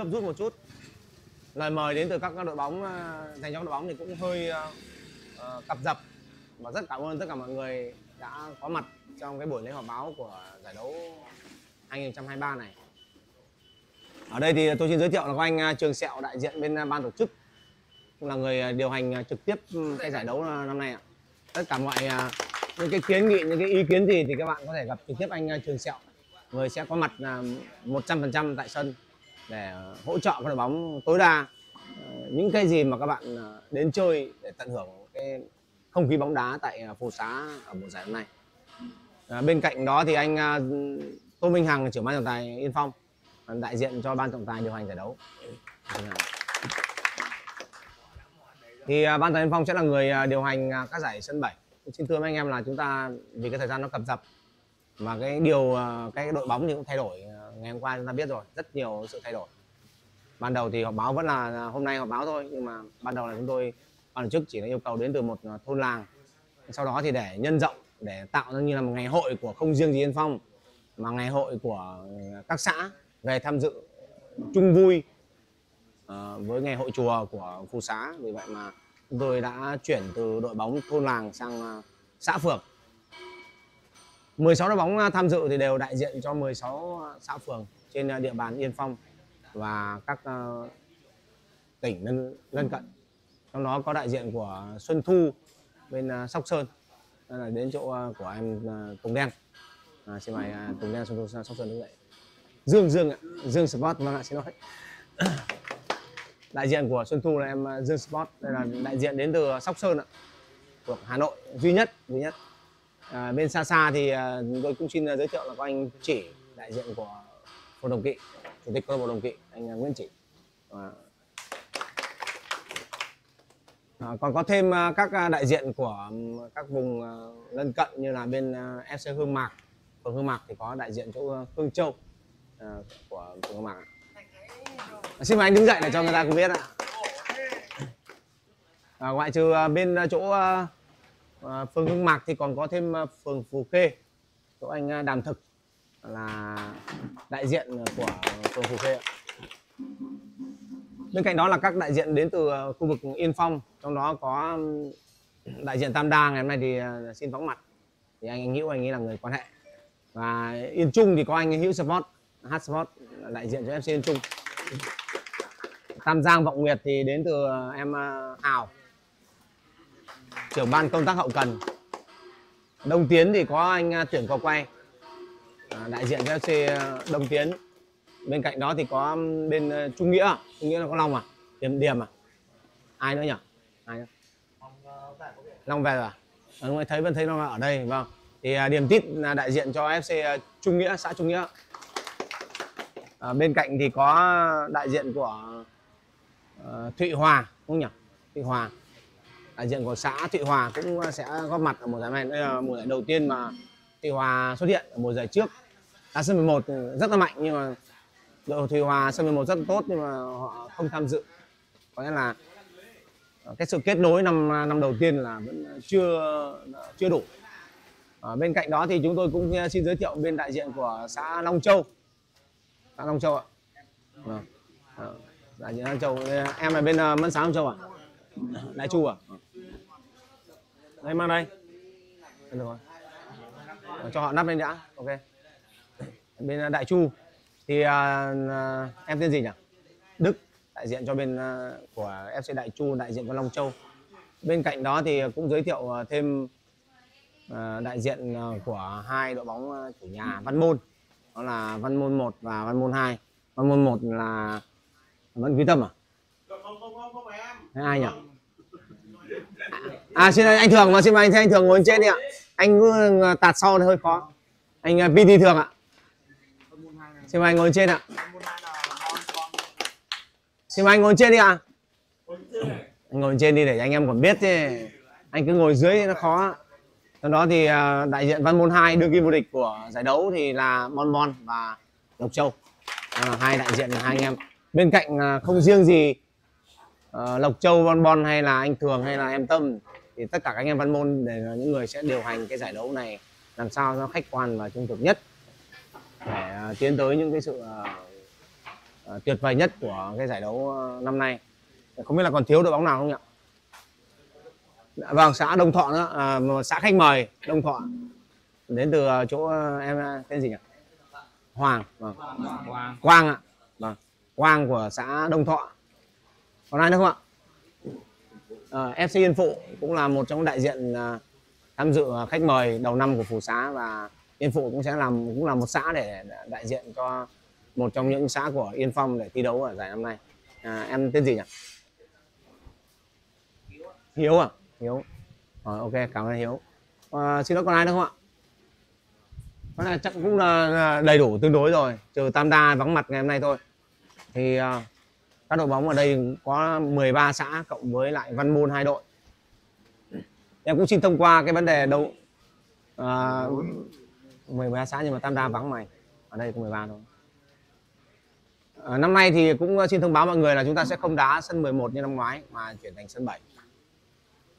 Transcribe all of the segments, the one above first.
gấp rút một chút. Lời mời đến từ các đội bóng ờ, dành cho đội bóng thì cũng hơi uh, cập dập và rất cảm ơn tất cả mọi người đã có mặt trong cái buổi lễ họp báo của giải đấu 2023 này. Ở đây thì tôi xin giới thiệu là có anh ờ, Trường Sẹo đại diện bên ờ, ban tổ chức cũng là người điều hành trực tiếp ừ, cái giải đấu năm nay ạ. Tất cả mọi những cái kiến nghị những cái ý kiến gì thì các bạn có thể gặp trực tiếp anh Trường Sẹo người sẽ có mặt 100% tại sân để hỗ trợ các đội bóng tối đa ờ, những cái gì mà các bạn ờ, đến chơi để tận hưởng cái không khí bóng đá tại ờ, phố xá ở mùa giải năm nay. À, bên cạnh đó thì anh Tô Minh Hằng trưởng ban trọng tài Yên Phong đại diện cho ban trọng tài điều hành giải đấu. Thì ban tài Yên Phong sẽ là người điều hành các giải sân 7. Xin thưa với anh em là chúng ta vì cái thời gian nó cập dập và cái điều cái đội bóng thì cũng thay đổi ngày hôm qua chúng ta biết rồi, rất nhiều sự thay đổi. Ban đầu thì họp báo vẫn là hôm nay họp báo thôi, nhưng mà ban đầu là chúng tôi, ban tổ chức chỉ là yêu cầu đến từ một à, thôn làng. Sau đó thì để nhân rộng, để tạo ra như là một ngày hội của không riêng gì Yên Phong, mà ngày hội của à, các xã về tham dự chung vui à, với ngày hội chùa của phù xá. Vì vậy mà chúng tôi đã chuyển từ đội bóng thôn làng sang xã phường. 16 đội bóng à, tham dự thì đều đại diện cho 16 à, xã phường trên à, địa bàn Yên Phong và các tỉnh lân, lân cận. Trong đó có đại diện của Xuân Thu bên Sóc Sơn. Đây là đến chỗ của em Tùng Đen. À, xin mời Tùng Đen Xuân Thu Sóc Sơn đứng dậy. Dương Dương ạ, Dương Sport vâng ạ, xin lỗi. đại diện của Xuân Thu là em Dương Sport, đây là đại diện đến từ Sóc Sơn ạ, thuộc Hà Nội duy nhất, duy nhất. À, bên xa xa thì à, tôi cũng xin à, giới thiệu là có anh Chỉ đại diện của Phường Đồng Kỵ, chủ tịch câu lạc bộ Đồng Kỵ, anh à, Nguyễn Chỉ. À, à, còn có thêm à, các à, đại diện của các vùng à, lân cận như là bên à, FC Hương Mạc, phường Hương Mạc thì có đại diện chỗ Hương Châu à, của phường Hương Mạc. À, xin mời anh đứng dậy để cho người ta cũng biết ạ. À, ngoại trừ à, bên à, chỗ à, phường Hưng Mạc thì còn có thêm ờ, phường Phù Khê. Chỗ anh ờ, Đàm Thực là đại diện của phường Phù Khê ạ. Bên cạnh đó là các đại diện đến từ khu vực Yên Phong. Trong đó có đại diện Tam Đa ngày hôm nay thì xin vắng mặt. Thì anh, anh Hữu anh ấy là người quan hệ. Và Yên Trung thì có anh Hữu Sport H Sport đại diện cho FC Yên Trung. Tam Giang Vọng Nguyệt thì đến từ em Hào trưởng ban công tác hậu cần. Đông Tiến thì có anh à, tuyển cầu quay. À, đại diện cho FC à, Đông Tiến. Bên cạnh đó thì có um, bên à, Trung Nghĩa. Trung Nghĩa là có Long à? Điểm Điểm à? Ai nữa nhỉ? Ai nữa? Long về rồi à? À, đúng rồi, thấy vẫn thấy Long ở đây vâng. Thì à, Điểm Tít là đại diện cho FC Trung Nghĩa xã Trung Nghĩa. À, bên cạnh thì có đại diện của uh, Thụy Hòa đúng không nhỉ? Thụy Hòa đại diện của xã Thụy Hòa cũng ờ, sẽ góp mặt ở mùa giải này. Đây là mùa giải đầu tiên mà Thụy Hòa xuất hiện ở mùa giải trước. À, sân 11 ừ, rất là mạnh nhưng mà đội Thụy Hòa sân 11 rất là tốt nhưng mà họ không tham dự. Có nghĩa là ờ, cái sự kết nối năm ờ, năm đầu tiên là vẫn chưa chưa đủ. Ở bên cạnh đó thì chúng tôi cũng xin giới thiệu bên đại diện của xã Long Châu. Xã Long Châu ạ. À, à, đại diện Long Châu em là bên Mẫn Sáng Long Châu à Đại Chu à đây mang đây. Được rồi. Ờ, cho họ nắp lên đã. Ok. Bên ờ, Đại Chu. Thì à, em tên gì nhỉ? Đức đại diện cho bên à, của FC Đại Chu đại diện cho Long Châu. Bên cạnh đó thì cũng giới thiệu thêm à, đại diện của hai đội bóng chủ nhà Văn Môn. Đó là Văn Môn 1 và Văn Môn 2 Văn Môn 1 là Văn Quý Tâm à? Hay ai nhỉ? À xin anh thường mà xin mời anh anh thường ngồi trên đi ạ. Anh cứ ờ, tạt sau thì hơi khó. Anh ờ, à, PT thường ạ. Xin mời anh ngồi trên ạ. Xin mời anh ngồi trên đi ạ. Anh ngồi trên đi để anh em còn biết chứ. Anh cứ ngồi dưới thì nó khó. Trong đó thì ờ, đại diện văn môn 2 đương kim vô địch của giải đấu thì là mon mon và Lộc Châu. À, là hai đại diện là hai anh em. Bên cạnh không riêng gì uh, Lộc Châu Bon Bon hay là anh Thường hay là em Tâm thì tất cả các anh em văn môn để là những người sẽ điều hành cái giải đấu này làm sao nó khách quan và trung thực nhất. Để à, tiến tới những cái sự à, à, tuyệt vời nhất của cái giải đấu năm nay. Không biết là còn thiếu đội bóng nào không nhỉ? Dạ, vâng xã Đông Thọ nữa à, một xã khách mời Đông Thọ. Đến từ chỗ em tên gì nhỉ? Hoàng vâng. Quang ạ vâng. Quang của xã Đông Thọ. Còn ai nữa không ạ Ờ, uh, FC Yên Phụ cũng là một trong đại diện uh, tham dự ờ, khách mời đầu năm của phủ xá và Yên Phụ cũng sẽ làm cũng là một xã để đại diện cho một trong những xã của Yên Phong để thi đấu ở giải năm nay. À, em tên gì nhỉ? Hiếu à? Hiếu. Rồi, ok cảm ơn Hiếu. À, xin lỗi còn ai nữa không ạ? Có này chắc cũng là là đầy đủ tương đối rồi trừ Tam Đa vắng mặt ngày hôm nay thôi. Thì à, các đội bóng ở đây có 13 xã cộng với lại Văn Môn hai đội. Em cũng xin thông qua cái vấn đề đấu à, 13 xã nhưng mà Tam Đa vắng mày. Ở đây có 13 thôi. À, năm nay thì cũng à, xin thông báo mọi người là chúng ta sẽ không đá sân 11 như năm ngoái mà chuyển thành sân 7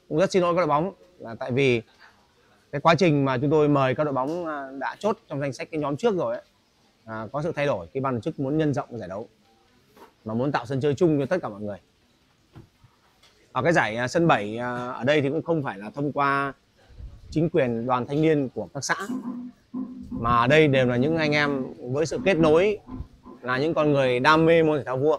cũng rất xin lỗi các đội bóng là tại vì cái quá trình mà chúng tôi mời các đội bóng à, đã chốt trong danh sách cái nhóm trước rồi ấy, à, có sự thay đổi khi ban tổ chức muốn nhân rộng giải đấu mà muốn tạo sân chơi chung cho tất cả mọi người. Ở cái giải à, sân 7 à, ở đây thì cũng không phải là thông qua chính quyền đoàn thanh niên của các xã. Mà ở đây đều là những anh em với sự kết nối, là những con người đam mê môn thể thao vua.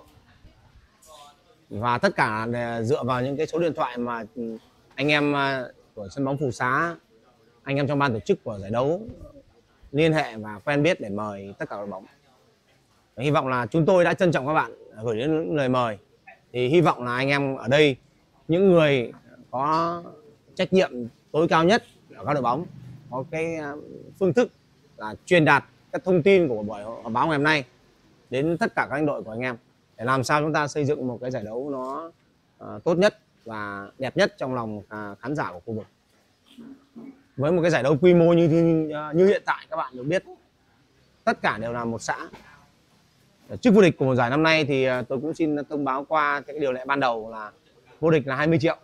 Và tất cả dựa vào những cái số điện thoại mà ừ, anh em à, của sân bóng phù xá, anh em trong ban tổ chức của giải đấu liên hệ và quen biết để mời tất cả đội bóng. Hy vọng là chúng tôi đã trân trọng các bạn gửi đến những lời mời. Thì hy vọng là anh em ở đây những người có trách nhiệm tối cao nhất ở các đội bóng có cái à, phương thức là truyền đạt các thông tin của buổi họp báo ngày hôm nay đến tất cả các anh đội của anh em để làm sao chúng ta xây dựng một cái giải đấu nó à, tốt nhất và đẹp nhất trong lòng à, khán giả của khu vực. Với một cái giải đấu quy mô như như, như hiện tại các bạn được biết tất cả đều là một xã chức vô địch của một giải năm nay thì ờ, tôi cũng xin thông báo qua cái điều lệ ban đầu là vô địch là 20 triệu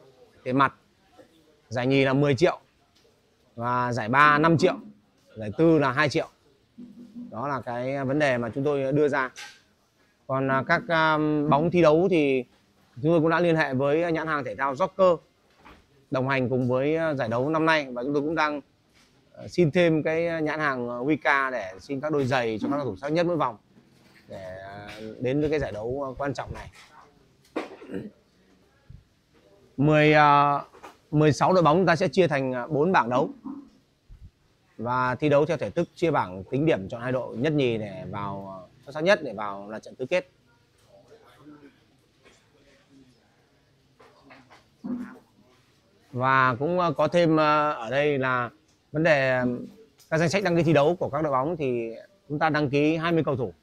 tiền mặt, giải nhì là 10 triệu và giải ba 5 triệu, giải tư là 2 triệu. Đó là cái vấn đề mà chúng tôi đưa ra. Còn à, các à, bóng thi đấu thì chúng tôi cũng đã liên hệ với nhãn hàng thể thao Joker đồng hành cùng với à, giải đấu năm nay và chúng tôi cũng đang ờ, xin thêm cái nhãn hàng Wika để xin các đôi giày cho các cầu thủ sắc nhất mỗi vòng để ờ, đến với cái giải đấu ờ, quan trọng này. 10 16 ờ, đội bóng chúng ta sẽ chia thành 4 bảng đấu. Và thi đấu theo thể thức, chia bảng tính điểm chọn hai đội, nhất nhì để vào xuất sắc nhất để vào là trận tứ kết. Và cũng có thêm ở đây là vấn đề các danh sách đăng ký thi đấu của các đội bóng thì chúng ta đăng ký 20 cầu thủ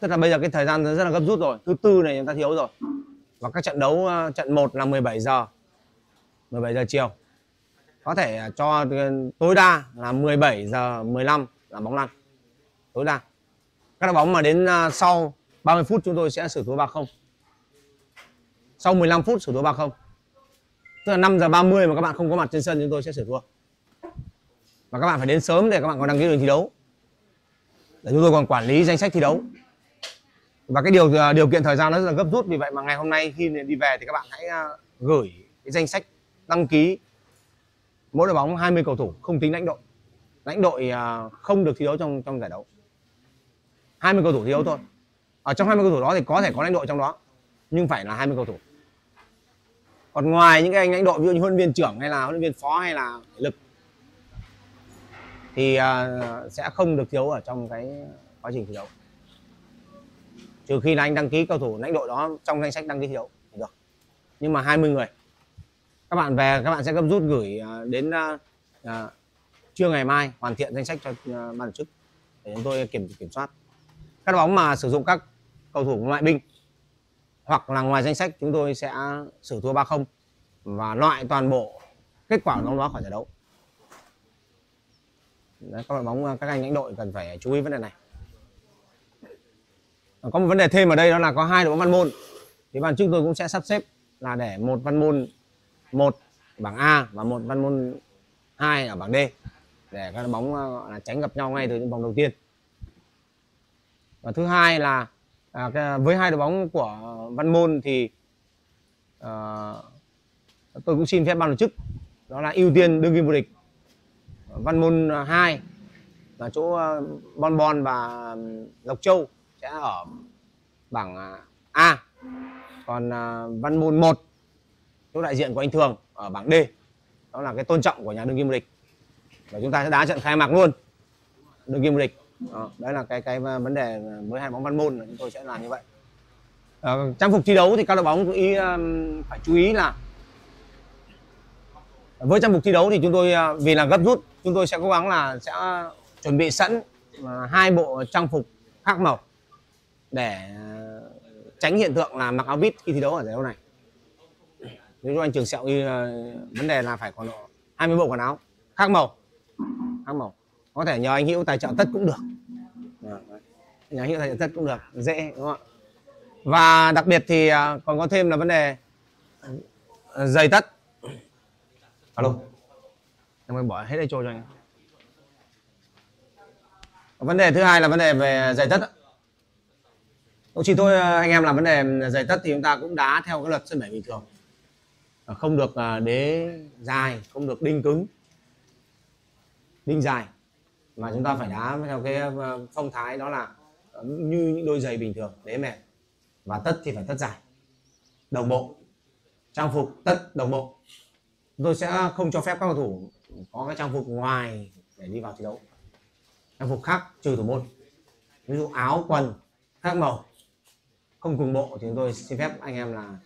tức là bây giờ cái thời gian rất là gấp rút rồi. Thứ tư này chúng ta thiếu rồi. Và các trận đấu ờ, trận 1 là 17 giờ. 17 giờ chiều. Có thể ờ, cho ờ, tối đa là 17 giờ 15 là bóng lăn. Tối đa. Các đội bóng mà đến sau 30 phút chúng tôi sẽ xử thua 3-0 sau 15 phút xử thua 3-0 tức là 5 giờ 30 mà các bạn không có mặt trên sân chúng tôi sẽ xử thua. Và các bạn phải đến sớm để các bạn còn đăng ký đường thi đấu. Để chúng tôi còn quản lý danh sách thi đấu và cái điều à, điều kiện thời gian nó rất là gấp rút, vì vậy mà ngày hôm nay khi đi về thì các bạn hãy à, gửi cái danh sách đăng ký mỗi đội bóng 20 cầu thủ không tính lãnh đội. Lãnh đội à, không được thi đấu trong trong giải đấu. 20 cầu thủ thi đấu thôi. Ở trong 20 cầu thủ đó thì có thể có lãnh đội trong đó, nhưng phải là 20 cầu thủ. Còn ngoài những cái anh lãnh đội, ví dụ như huấn luyện viên trưởng hay là huấn luyện viên phó hay là lực, thì sẽ không được thiếu ở trong cái quá trình thi đấu trừ khi là anh đăng ký cầu thủ lãnh đội đó trong danh sách đăng ký thi đấu thì được. Nhưng mà 20 người. Các bạn về các bạn sẽ gấp rút gửi à, đến uh, trưa ngày mai hoàn thiện danh sách cho uh, ban tổ chức để chúng tôi kiểm kiểm soát. Các bóng mà sử dụng các cầu thủ ngoại binh hoặc là ngoài danh sách chúng tôi sẽ xử thua 3-0 và loại toàn bộ kết quả bóng đó khỏi giải đấu. Đấy, các bạn bóng các anh lãnh đội cần phải chú ý vấn đề này có một vấn đề thêm ở đây đó là có hai đội bóng văn môn thì ban trước tôi cũng sẽ sắp xếp là để một văn môn một bảng A và một văn môn hai ở bảng D để các đội bóng ờ, gọi là tránh gặp nhau ngay từ những vòng đầu tiên. Và thứ hai là à, à với hai đội bóng của Văn Môn thì à, tôi cũng xin phép ban tổ chức đó là ưu tiên đương kim vô địch ờ, Văn Môn 2 là chỗ Bon Bon và Lộc Châu sẽ ở bảng à, A. Còn à, Văn Môn 1 chỗ đại diện của anh Thường ở bảng D. Đó là cái tôn trọng của nhà đương kim vô địch và chúng ta sẽ đá trận khai mạc luôn. Đương kim vô địch đó, đấy là cái cái à, vấn đề với hai bóng Văn Môn là chúng tôi sẽ làm như vậy. À, trang phục thi đấu thì các đội bóng ý phải chú ý là với trang phục thi đấu thì chúng tôi vì là gấp rút chúng tôi sẽ cố gắng là sẽ chuẩn bị sẵn hai bộ trang phục khác màu để tránh hiện tượng là mặc áo vít khi thi đấu ở giải đấu này. Nếu cho anh trường sẹo thì vấn đề là phải còn 20 bộ quần áo khác màu khác màu. Có thể nhờ anh hữu tài trợ tất cũng được. Nhờ hữu tài trợ tất cũng được dễ đúng không ạ? Và đặc biệt thì còn có thêm là vấn đề giày tất. Alo. Em bỏ hết đây cho anh. Vấn đề thứ hai là vấn đề về giày tất chỉ thôi, anh em làm vấn đề giày tất thì chúng ta cũng đá theo cái luật sân bảy bình thường. Không được à, đế dài, không được đinh cứng, đinh dài. Mà chúng ta phải đá theo cái à, phong thái đó là à, như những đôi giày bình thường, đế mềm. Và tất thì phải tất dài, đồng bộ. Trang phục tất đồng bộ. Tôi sẽ không cho phép các cầu thủ có cái trang phục ngoài để đi vào thi đấu. Trang phục khác trừ thủ môn. Ví dụ áo quần, khác màu không cùng bộ thì chúng tôi xin phép anh em là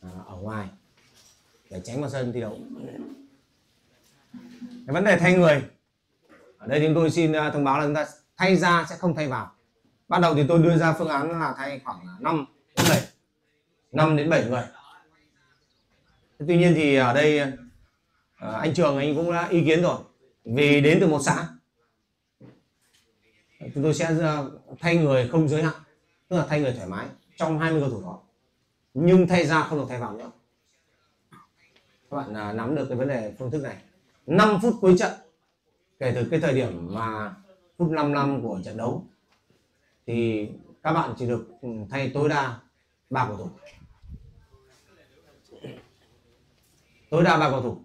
à, ở ngoài để tránh vào sân thi đấu. Cái vấn đề thay người. Ở đây chúng tôi xin à, thông báo là chúng ta thay ra sẽ không thay vào. Ban đầu thì tôi đưa ra phương án là thay khoảng 5 đến 7 5 đến 7 người. Tuy nhiên thì ở đây à, anh Trường anh cũng đã ý kiến rồi. Vì đến từ một xã. Chúng tôi sẽ thay người không giới hạn tức là thay người thoải mái trong 20 cầu thủ đó. Nhưng thay ra không được thay vào nữa. Các bạn à, nắm được cái vấn đề phương thức này. 5 phút cuối trận, kể từ cái thời điểm mà phút 55 của trận đấu, thì các bạn chỉ được ừ, thay tối đa ba cầu thủ. Tối đa ba cầu thủ.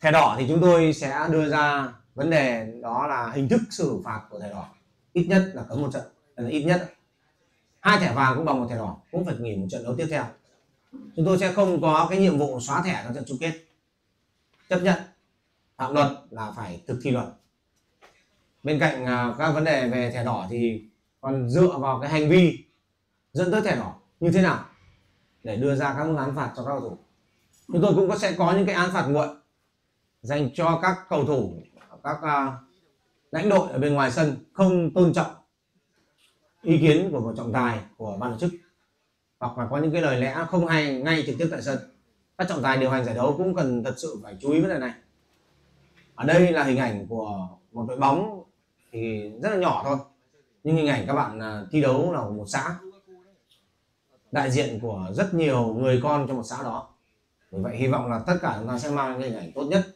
Thẻ đỏ thì chúng tôi sẽ đưa ra vấn đề, đó là hình thức xử phạt của thẻ đỏ. Ít nhất là cấm một trận ít nhất. Hai thẻ vàng cũng bằng một thẻ đỏ, cũng phải nghỉ một trận đấu tiếp theo. Chúng tôi sẽ không có cái nhiệm vụ xóa thẻ trong trận chung kết. Chấp nhận phạm luật là phải thực thi luật. Bên cạnh à, các vấn đề về thẻ đỏ thì còn dựa vào cái hành vi dẫn tới thẻ đỏ như thế nào để đưa ra các mức án phạt cho các cầu thủ. Chúng tôi cũng có, sẽ có những cái án phạt nguội dành cho các cầu thủ, các à, lãnh đội ở bên ngoài sân không tôn trọng ý kiến của một trọng tài của ban tổ chức. Hoặc là có những cái lời lẽ không hay ngay trực tiếp tại sân. Các trọng tài điều hành giải đấu cũng cần thật sự phải chú ý vấn đề này. Ở đây là hình ảnh của một đội bóng thì rất là nhỏ thôi. Nhưng hình ảnh các bạn à, thi đấu là một xã. Đại diện của rất nhiều người con trong một xã đó. Vì vậy hy vọng là tất cả chúng ta sẽ mang cái hình ảnh tốt nhất,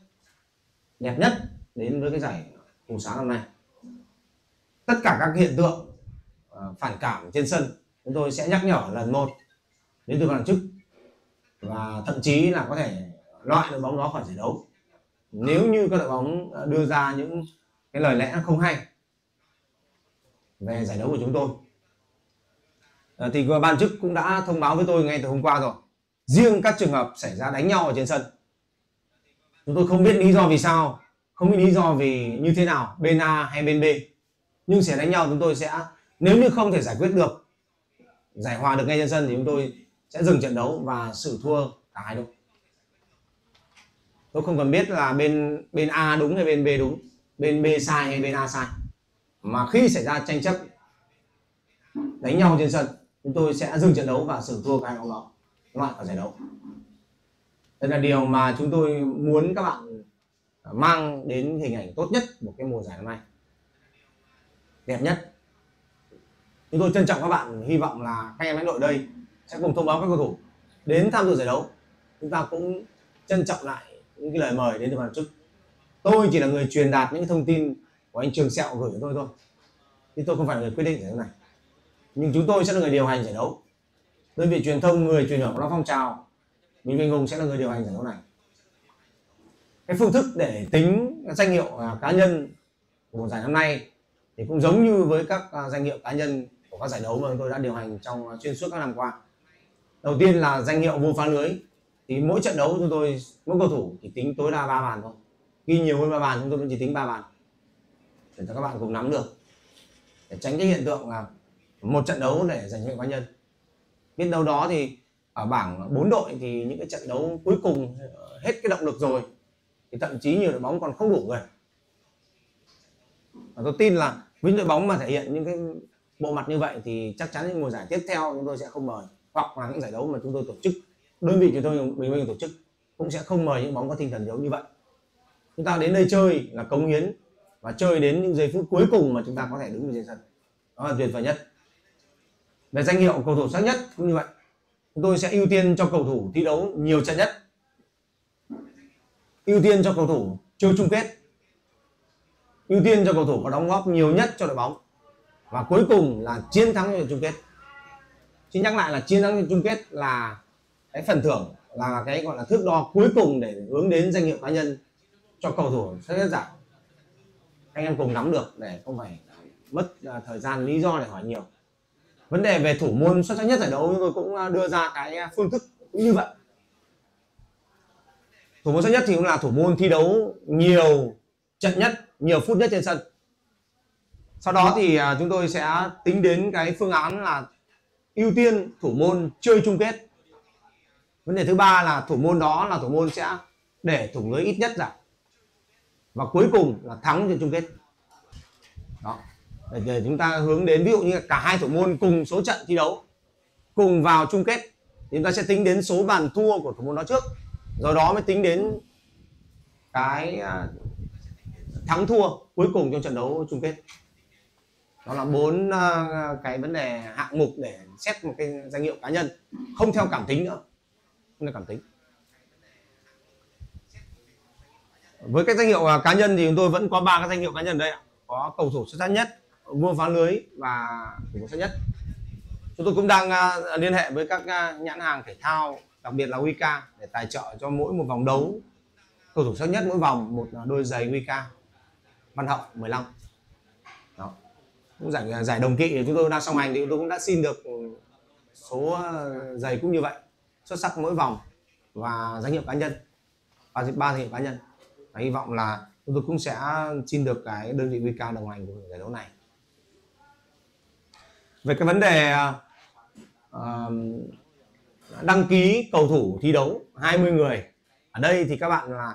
đẹp nhất đến với cái giải cùng sáng năm nay. Tất cả các hiện tượng Ờ, phản cảm trên sân chúng tôi sẽ nhắc nhở lần một đến từ ban chức. Và thậm chí là có thể loại đội bóng đó khỏi giải đấu. Nếu như các đội bóng đưa ra những cái lời lẽ không hay về giải đấu của chúng tôi à, thì ban chức cũng đã thông báo với tôi ngay từ hôm qua rồi. Riêng các trường hợp xảy ra đánh nhau ở trên sân chúng tôi không biết lý do vì sao không biết lý do vì như thế nào bên A hay bên B. Nhưng sẽ đánh nhau chúng tôi sẽ nếu như không thể giải quyết được, giải hòa được ngay trên sân thì chúng tôi sẽ dừng trận đấu và xử thua cả hai đội. Tôi không cần biết là bên bên A đúng hay bên B đúng, bên B sai hay bên A sai. Mà khi xảy ra tranh chấp, đánh nhau trên sân, chúng tôi sẽ dừng trận đấu và xử thua cái bóng đó. Loại khỏi giải đấu. Đây là điều mà chúng tôi muốn các bạn mang đến hình ảnh tốt nhất một cái mùa giải năm nay. Đẹp nhất chúng tôi trân trọng các bạn, hy vọng là các em lãnh đội đây sẽ cùng thông báo các cầu thủ đến tham dự giải đấu. Chúng ta cũng trân trọng lại những cái lời mời đến từ ban tổ chức. Tôi chỉ là người truyền đạt những thông tin của anh Trường Sẹo gửi cho tôi thôi. Thì tôi không phải là người quyết định giải đấu này. Nhưng chúng tôi sẽ là người điều hành giải đấu. Đơn vị truyền thông, người truyền hưởng của phong trào mình Vinh Hùng sẽ là người điều hành giải đấu này. Cái phương thức để tính danh hiệu à, cá nhân của giải năm nay thì cũng giống như với các à, danh hiệu cá nhân của các giải đấu mà tôi đã điều hành trong xuyên suốt các năm qua. Đầu tiên là danh hiệu vô phá lưới. Thì mỗi trận đấu chúng tôi, mỗi cầu thủ chỉ tính tối đa ba bàn thôi. Ghi nhiều hơn ba bàn chúng tôi vẫn chỉ tính ba bàn. Để cho các bạn cùng nắm được. Để tránh cái hiện tượng là một trận đấu để giành hiệu cá nhân. Biết đâu đó thì ở bảng bốn đội thì những cái trận đấu cuối cùng, hết cái động lực rồi, thì thậm chí nhiều đội bóng còn không đủ người và tôi tin là với đội bóng mà thể hiện những cái bộ mặt như vậy thì chắc chắn những mùa giải tiếp theo chúng tôi sẽ không mời, hoặc là những giải đấu mà chúng tôi tổ chức, đơn vị chúng tôi mình mình tổ chức cũng sẽ không mời những bóng có tinh thần yếu như vậy. Chúng ta đến đây chơi là cống hiến và chơi đến những giây phút cuối cùng mà chúng ta có thể đứng trên sân. Đó là tuyệt vời nhất. Về danh hiệu cầu thủ xuất nhất cũng như vậy. Chúng tôi sẽ ưu tiên cho cầu thủ thi đấu nhiều trận nhất. Ưu tiên cho cầu thủ chơi chung kết. Ưu tiên cho cầu thủ có đóng góp nhiều nhất cho đội bóng và cuối cùng là chiến thắng trong chung kết. Xin nhắc lại là chiến thắng trong chung kết là cái phần thưởng, là cái gọi là thước đo cuối cùng để hướng đến danh hiệu cá nhân cho cầu thủ xuất nhất giải. Anh em cùng nắm được để không phải mất à, thời gian, lý do để hỏi nhiều. Vấn đề về thủ môn xuất sắc nhất giải đấu, chúng tôi cũng à, đưa ra cái à, phương thức cũng như vậy. Thủ môn xuất nhất thì cũng là thủ môn thi đấu nhiều trận nhất, nhiều phút nhất trên sân sau đó thì à, chúng tôi sẽ tính đến cái phương án là ưu tiên thủ môn chơi chung kết. Vấn đề thứ ba là thủ môn đó là thủ môn sẽ để thủng lưới ít nhất ra và cuối cùng là thắng trên chung kết. Đó. Để, để chúng ta hướng đến ví dụ như cả hai thủ môn cùng số trận thi đấu cùng vào chung kết thì chúng ta sẽ tính đến số bàn thua của thủ môn đó trước. Rồi đó mới tính đến cái à, thắng thua cuối cùng trong trận đấu chung kết đó là bốn uh, cái vấn đề hạng mục để xét một cái danh hiệu cá nhân. Không theo cảm tính nữa. Không theo cảm tính. Với cái danh hiệu uh, cá nhân thì chúng tôi vẫn có ba cái danh hiệu cá nhân đây ạ. Có cầu thủ xuất sắc nhất vua phá lưới và thủ xuất sắc nhất. Chúng tôi cũng đang uh, liên hệ với các uh, nhãn hàng thể thao đặc biệt là Wika để tài trợ cho mỗi một vòng đấu. Cầu thủ xuất nhất mỗi vòng một đôi giày Wika. Văn hậu 15 cũng giải giải đồng kỵ. Thì chúng tôi đang song hành thì tôi cũng đã xin được số ờ, giày cũng như vậy. Xuất sắc mỗi vòng và danh hiệu cá nhân. Ba ba danh hiệu cá nhân. Và hy vọng là chúng tôi cũng sẽ xin được cái đơn vị VK đồng hành của giải đấu này. Về cái vấn đề uh, đăng ký cầu thủ thi đấu 20 người. Ở đây thì các bạn là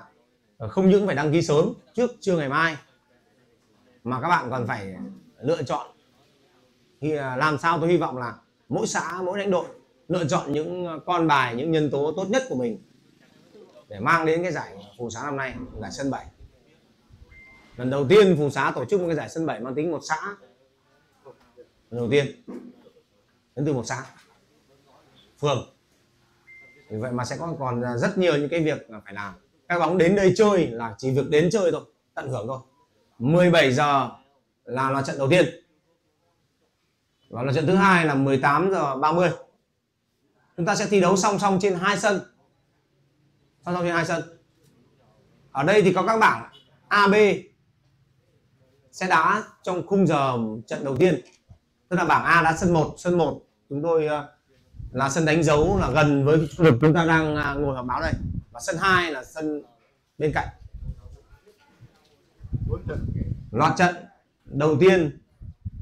không những phải đăng ký sớm trước trưa ngày mai mà các bạn còn phải lựa chọn. Thì à, làm sao tôi hy vọng là mỗi xã, mỗi lãnh đội lựa chọn những à, con bài, những nhân tố tốt nhất của mình để mang đến cái giải phù xá năm nay, giải sân bảy. Lần đầu tiên phù xá tổ chức một cái giải sân bảy mang tính một xã. Lần đầu tiên. Đến từ một xã. Phường. Vì vậy mà sẽ còn còn rất nhiều những cái việc phải làm. Các bóng đến đây chơi là chỉ việc đến chơi thôi, tận hưởng thôi. 17 giờ là loạt trận đầu tiên. Và loạt trận thứ hai là 18 giờ 30 chúng ta sẽ thi đấu song song trên hai sân. Song song trên hai sân. Ở đây thì có các bảng A B sẽ đá trong khung giờ trận đầu tiên. Tức là bảng A đá sân 1 sân 1 chúng tôi ờ, là sân đánh dấu là gần với khu vực chúng ta đang à, ngồi họp báo đây. Và sân 2 là sân bên cạnh. Loạt trận đầu tiên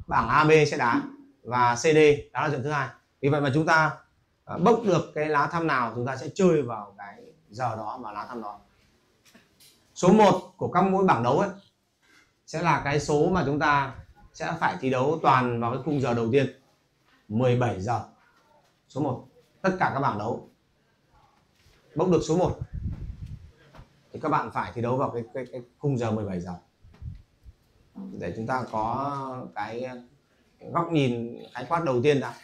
bảng AB sẽ đá và CD đó là trận thứ hai. Vì vậy mà chúng ta à, bốc được cái lá thăm nào chúng ta sẽ chơi vào cái giờ đó và lá thăm đó. Số 1 của các mỗi bảng đấu ấy sẽ là cái số mà chúng ta sẽ phải thi đấu toàn vào cái khung giờ đầu tiên 17 giờ. Số 1 tất cả các bảng đấu. Bốc được số 1 thì các bạn phải thi đấu vào cái, cái, cái khung giờ 17 giờ để chúng ta có cái góc nhìn, khái quát đầu tiên đã.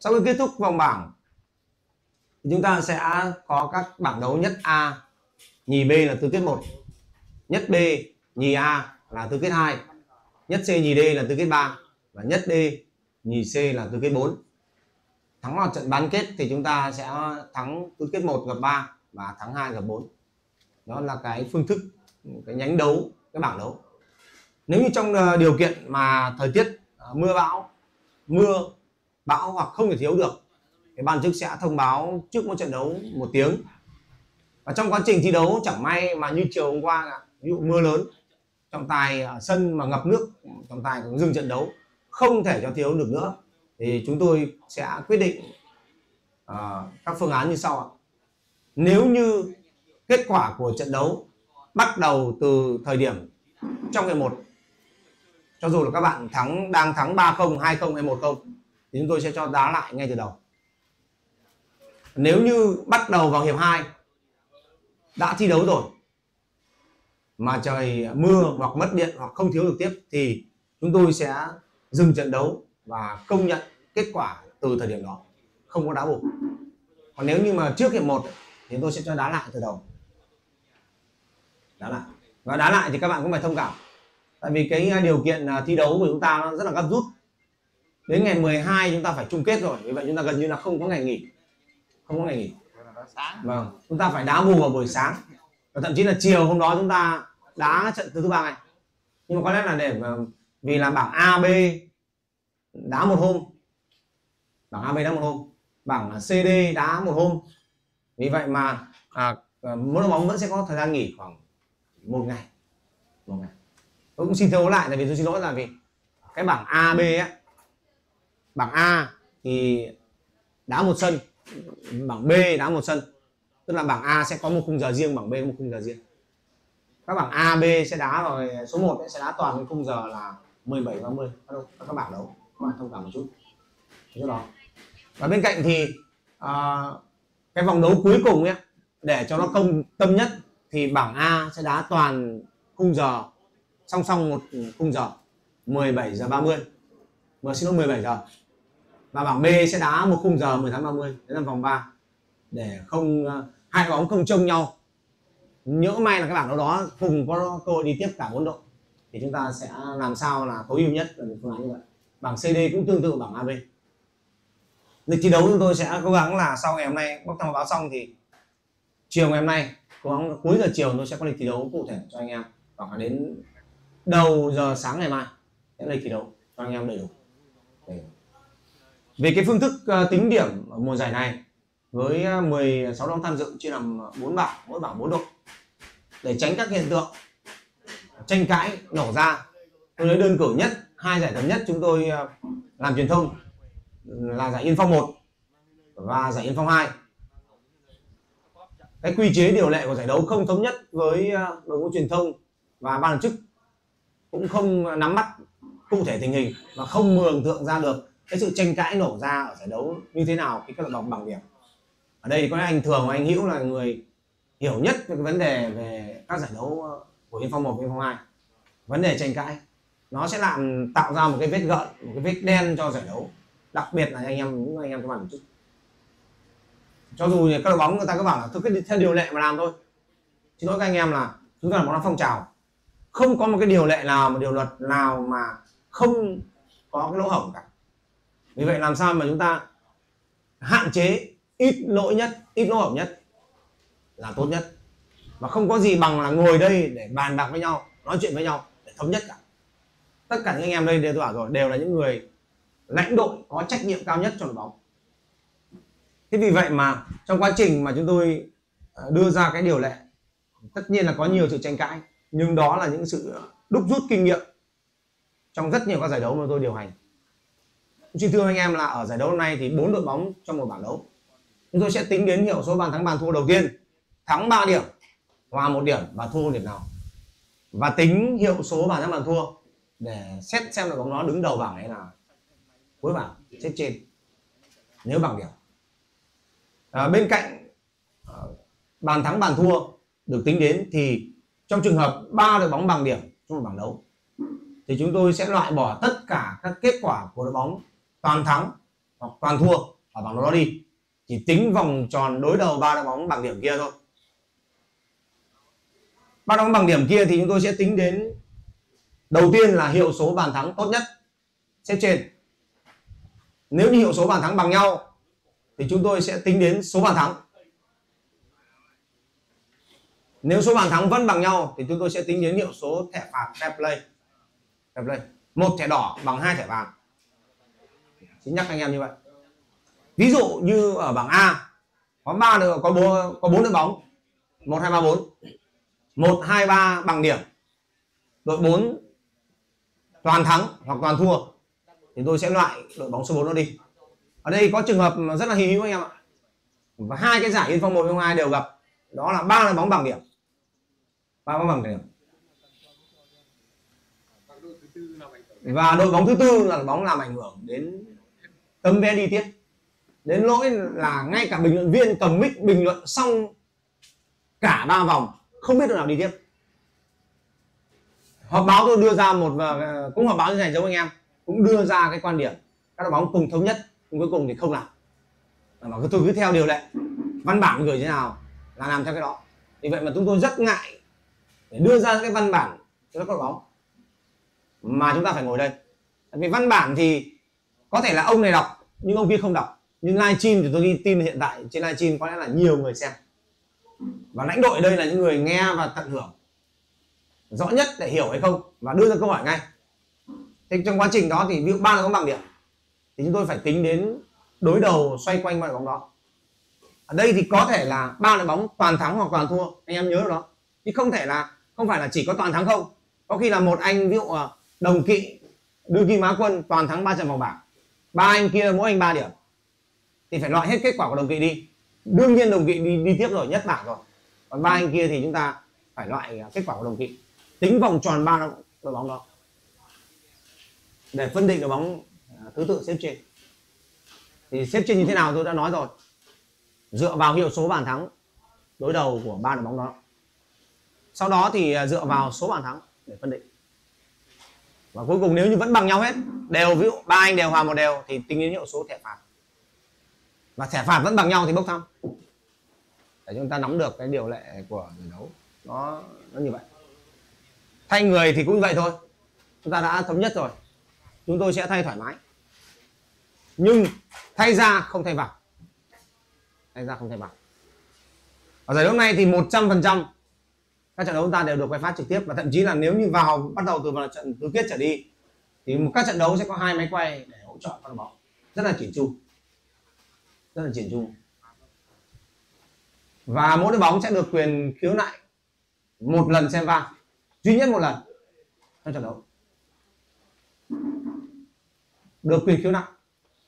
Sau khi kết thúc vòng bảng, chúng ta sẽ có các bảng đấu nhất A, nhì B là tứ kết 1 nhất B, nhì A là tứ kết 2 nhất C, nhì D là tứ kết 3 và nhất D, nhì C là tứ kết 4 thắng vào trận bán kết thì chúng ta sẽ thắng tứ kết 1 gặp 3 và thắng 2 gặp 4 đó là cái phương thức, cái nhánh đấu, cái bảng đấu nếu như trong ờ, điều kiện mà thời tiết ờ, mưa bão mưa bão hoặc không thể thiếu được thì ban chức sẽ thông báo trước mỗi trận đấu một tiếng. Và trong quá trình thi đấu chẳng may mà như chiều hôm qua ví dụ mưa lớn trọng tài ở sân mà ngập nước trọng tài cũng dừng trận đấu không thể cho thiếu được nữa thì chúng tôi sẽ quyết định uh, các phương án như sau ạ. Nếu như kết quả của trận đấu bắt đầu từ thời điểm trong ngày một cho dù là các bạn thắng đang thắng 3-0, 2-0 hay 1-0 thì chúng tôi sẽ cho đá lại ngay từ đầu. Nếu như bắt đầu vào hiệp 2 đã thi đấu rồi mà trời mưa hoặc mất điện hoặc không thiếu được tiếp thì chúng tôi sẽ dừng trận đấu và công nhận kết quả từ thời điểm đó. Không có đá buộc còn nếu như mà trước hiệp 1 thì tôi sẽ cho đá lại từ đầu. Đá lại. Và đá lại thì các bạn cũng phải thông cảm tại vì cái à, điều kiện à, thi đấu của chúng ta nó rất là gấp rút. Đến ngày 12 chúng ta phải chung kết rồi vì vậy chúng ta gần như là không có ngày nghỉ. Không có ngày nghỉ. Vâng chúng ta phải đá bù vào buổi sáng. Và thậm chí là chiều hôm đó chúng ta đá trận thứ ba này nhưng mà có lẽ là để vì là bảng A B đá một hôm. Bảng A B đá một hôm. Bảng CD đá một hôm. Vì vậy mà à, à, mỗi đội bóng vẫn sẽ có thời gian nghỉ khoảng một ngày. Một ngày tôi cũng xin thưa lại tại vì tôi xin lỗi là vì cái bảng A B á. Bảng A thì đá một sân bảng B đá một sân. Tức là bảng A sẽ có một khung giờ riêng bảng B có một khung giờ riêng. Các bảng A B sẽ đá vào số 1 sẽ đá toàn cái khung giờ là 17 30 các, các bảng đấu các bạn thông cảm một chút. Thế đó. Và bên cạnh thì uh, cái vòng đấu cuối cùng nhé để cho nó công tâm nhất thì bảng A sẽ đá toàn khung giờ song song một khung giờ 17 giờ 30 mà vâng, xin lỗi 17 giờ. Và bảng B sẽ đá một khung giờ 18 30 đến là vòng 3 để không ờ, hai bóng không trông nhau. Nhỡ may là các bảng đấu đó cùng có cơ hội đi tiếp cả bốn đội. Thì chúng ta sẽ làm sao là tối ưu nhất là phương án như vậy. Bảng CD cũng tương tự bảng AB lịch thi đấu chúng tôi sẽ cố gắng là sau ngày hôm nay bóc thăm báo xong thì chiều ngày hôm nay, cố gắng, cuối giờ chiều tôi sẽ có lịch thi đấu cụ thể cho anh em. Khoảng đến đầu giờ sáng ngày mai sẽ lịch thi đấu cho anh em đầy đủ. Về cái phương thức uh, tính điểm ở mùa giải này với ờ, 16 đội tham dự chia làm 4 bảng mỗi bảng 4 đội. Để tránh các hiện tượng tranh cãi nổ ra tôi lấy đơn cử nhất hai giải gần nhất chúng tôi ờ, làm truyền thông là giải Yên Phong 1 và giải Yên Phong 2 cái quy chế điều lệ của giải đấu không thống nhất với đội ngũ truyền thông và ban tổ chức cũng không nắm bắt cụ thể tình hình và không mường tượng ra được cái sự tranh cãi nổ ra ở giải đấu như thế nào khi các đội bóng bằng điểm. Ở đây thì có lẽ anh thường và anh hữu là người hiểu nhất về cái vấn đề về các giải đấu của Yên Phong 1 liên Yên Phong 2 vấn đề tranh cãi, nó sẽ làm tạo ra một cái vết gợn, một cái vết đen cho giải đấu, đặc biệt là anh em, những anh em các bạn chút. Cho dù các đội bóng người ta cứ bảo là cứ theo điều lệ mà làm thôi. Xin lỗi các anh em là chúng ta là bóng đá phong trào không có một cái điều lệ nào một điều luật nào mà không có cái lỗ hổng cả. Vì vậy làm sao mà chúng ta hạn chế ít lỗi nhất, ít lỗ hổng nhất là tốt nhất. Và không có gì bằng là ngồi đây để bàn bạc với nhau, nói chuyện với nhau để thống nhất cả. Tất cả những anh em đây đều tôi bảo rồi, đều là những người lãnh đội có trách nhiệm cao nhất cho đội bóng. Thế vì vậy mà trong quá trình mà chúng tôi ờ, đưa ra cái điều lệ, tất nhiên là có nhiều sự tranh cãi nhưng đó là những sự đúc rút kinh nghiệm trong rất nhiều các giải đấu mà tôi điều hành. Xin thưa anh em là ở giải đấu hôm nay thì bốn đội bóng trong một bảng đấu. Chúng tôi sẽ tính đến hiệu số bàn thắng bàn thua đầu tiên. Thắng 3 điểm hòa một điểm và thua điểm nào. Và tính hiệu số bàn thắng bàn thua để xét xem đội bóng đó đứng đầu bảng hay là cuối bảng xếp trên nếu bằng điểm. À, bên cạnh à, bàn thắng bàn thua được tính đến thì trong trường hợp ba đội bóng bằng điểm trong một bảng đấu, thì chúng tôi sẽ loại bỏ tất cả các kết quả của đội bóng toàn thắng hoặc toàn thua ở bảng đấu đó đi. Chỉ tính vòng tròn đối đầu ba đội bóng bằng điểm kia thôi. Ba đội bóng bằng điểm kia thì chúng tôi sẽ tính đến, đầu tiên là hiệu số bàn thắng tốt nhất, xếp trên. Nếu như hiệu số bàn thắng bằng nhau, thì chúng tôi sẽ tính đến số bàn thắng nếu số bàn thắng vẫn bằng nhau thì chúng tôi sẽ tính đến hiệu số thẻ phạt fair play. Fair play. Một thẻ đỏ bằng hai thẻ vàng. Xin nhắc anh em như vậy. Ví dụ như ở bảng A, có ba được, có bốn có bốn đội bóng. Một, hai, ba, bốn. Một, hai, ba bằng điểm. Đội 4 toàn thắng hoặc toàn thua thì tôi sẽ loại đội bóng số 4 nó đi. Ở đây có trường hợp rất là hy hữu anh em ạ. Và hai cái giải Yên Phong 1 Yên 2 đều gặp. Đó là ba đội bóng bằng điểm ba bóng bằng điểm. Và đội bóng thứ tư là bóng làm ảnh hưởng đến tấm vé đi tiếp. Đến lỗi là ngay cả bình luận viên cầm mic bình luận xong cả ba vòng, không biết đội nào đi tiếp. Họp báo tôi đưa ra một và cũng họp báo như này giống anh em, cũng đưa ra cái quan điểm các đội bóng cùng thống nhất, nhưng cuối cùng thì không làm. Mà tôi cứ theo điều lệ, văn bản gửi thế nào là làm theo cái đó. Vì vậy mà chúng tôi rất ngại để đưa ra cái văn bản cho nó có bóng. Mà chúng ta phải ngồi đây. Vì văn bản thì có thể là ông này đọc, nhưng ông kia không đọc. Nhưng livestream thì tôi ghi tin hiện tại trên livestream có lẽ là nhiều người xem. Và lãnh đội đây là những người nghe và tận hưởng. Rõ nhất để hiểu hay không và đưa ra câu hỏi ngay. Thế trong quá trình đó thì ví dụ ba là có bằng điểm, thì chúng tôi phải tính đến đối đầu xoay quanh mọi bóng đó. Ở đây thì có thể là ba đội bóng toàn thắng hoặc toàn thua, anh em nhớ đó. Chứ không thể là không phải là chỉ có toàn thắng không. Có khi là một anh, ví dụ ờ, đồng kỵ, đưa kim á quân, toàn thắng ba trận vòng bảng. Ba anh kia, mỗi anh ba điểm. Thì phải loại hết kết quả của đồng kỵ đi. Đương nhiên đồng kỵ đi đi tiếp rồi, nhất bảng rồi. Còn ba anh kia thì chúng ta phải loại ờ, kết quả của đồng kỵ. Tính vòng tròn ba đội bóng đó. Để phân định đội bóng ờ, thứ tự xếp trên. Thì xếp trên như thế nào tôi đã nói rồi. Dựa vào hiệu số bàn thắng, đối đầu của ba đội bóng đó sau đó thì à, dựa vào số bàn thắng để phân định. Và cuối cùng nếu như vẫn bằng nhau hết, đều ví dụ ba anh đều hòa một đều thì tính đến hiệu số thẻ phạt. Và thẻ phạt vẫn bằng nhau thì bốc thăm. Để chúng ta nắm được cái điều lệ của giải đấu. Nó nó như vậy. Thay người thì cũng vậy thôi. Chúng ta đã thống nhất rồi. Chúng tôi sẽ thay thoải mái. Nhưng thay ra không thay vào. Thay ra không thay vào. Ở giải đấu này thì 100% các trận đấu chúng ta đều được quay phát trực tiếp và thậm chí là nếu như vào, bắt đầu từ vào trận tứ kết trở đi, thì một các trận đấu sẽ có hai máy quay để hỗ trợ các đội bóng. Rất là chỉnh chu. Rất là chỉnh chu. Và mỗi đội bóng sẽ được quyền khiếu nại một lần xem va, duy nhất một lần trong trận đấu. Được quyền khiếu nại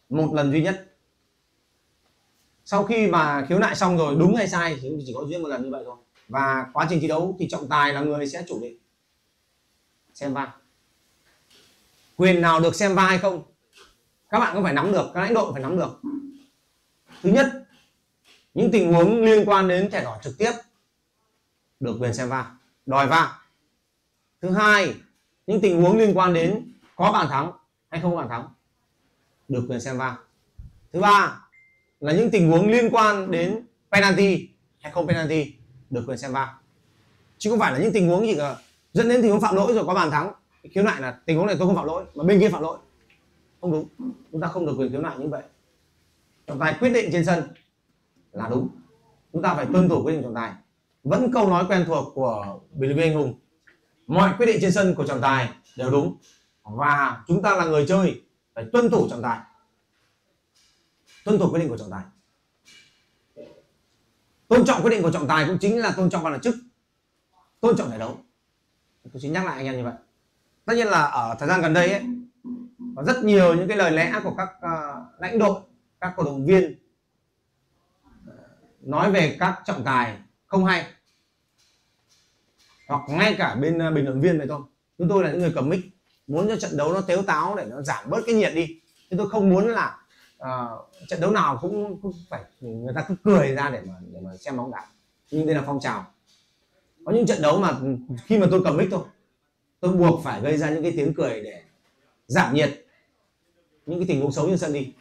một lần duy nhất. Sau khi mà khiếu nại xong rồi, đúng hay sai thì chỉ có duy nhất một lần như vậy thôi và quá trình thi đấu thì trọng tài là người sẽ chủ định. Xem va quyền nào được xem va hay không? Các bạn cũng phải nắm được, các lãnh đội phải nắm được. Thứ nhất, những tình huống liên quan đến thẻ đỏ trực tiếp được quyền xem va đòi va thứ hai, những tình huống liên quan đến có bàn thắng hay không có bàn thắng được quyền xem va thứ ba là những tình huống liên quan đến penalty hay không penalty được quyền xem va chứ không phải là những tình huống gì cả. Dẫn đến tình huống phạm lỗi rồi, có bàn thắng, khiếu nại là tình huống này tôi không phạm lỗi, mà bên kia phạm lỗi. Không đúng, chúng ta không được quyền khiếu nại như vậy. Trọng tài quyết định trên sân là đúng. Chúng ta phải tuân thủ quyết định trọng tài. Vẫn câu nói quen thuộc của bình luận viên anh hùng. Mọi quyết định trên sân của trọng tài đều đúng. Và chúng ta là người chơi, phải tuân thủ trọng tài. Tuân thủ quyết định của trọng tài tôn trọng quyết định của trọng tài cũng chính là tôn trọng ban tổ chức. Tôn trọng giải đấu. Tôi xin nhắc lại anh em như vậy. Tất nhiên là ở thời gian gần đây ấy có rất nhiều những cái lời lẽ của các uh, lãnh đội các cổ động viên uh, nói về các trọng tài không hay. Hoặc ngay cả bên uh, bình luận viên này thôi. Chúng tôi là những người cầm mic muốn cho trận đấu nó tếu táo để nó giảm bớt cái nhiệt đi. Nhưng tôi không muốn là uh, trận đấu nào cũng, cũng phải người ta cứ cười ra để mà để mà xem bóng đá. Nhưng đây là phong trào. Có những trận đấu mà khi mà tôi cầm mic thôi tôi buộc phải gây ra những cái tiếng cười để giảm nhiệt những cái tình huống xấu trên sân đi.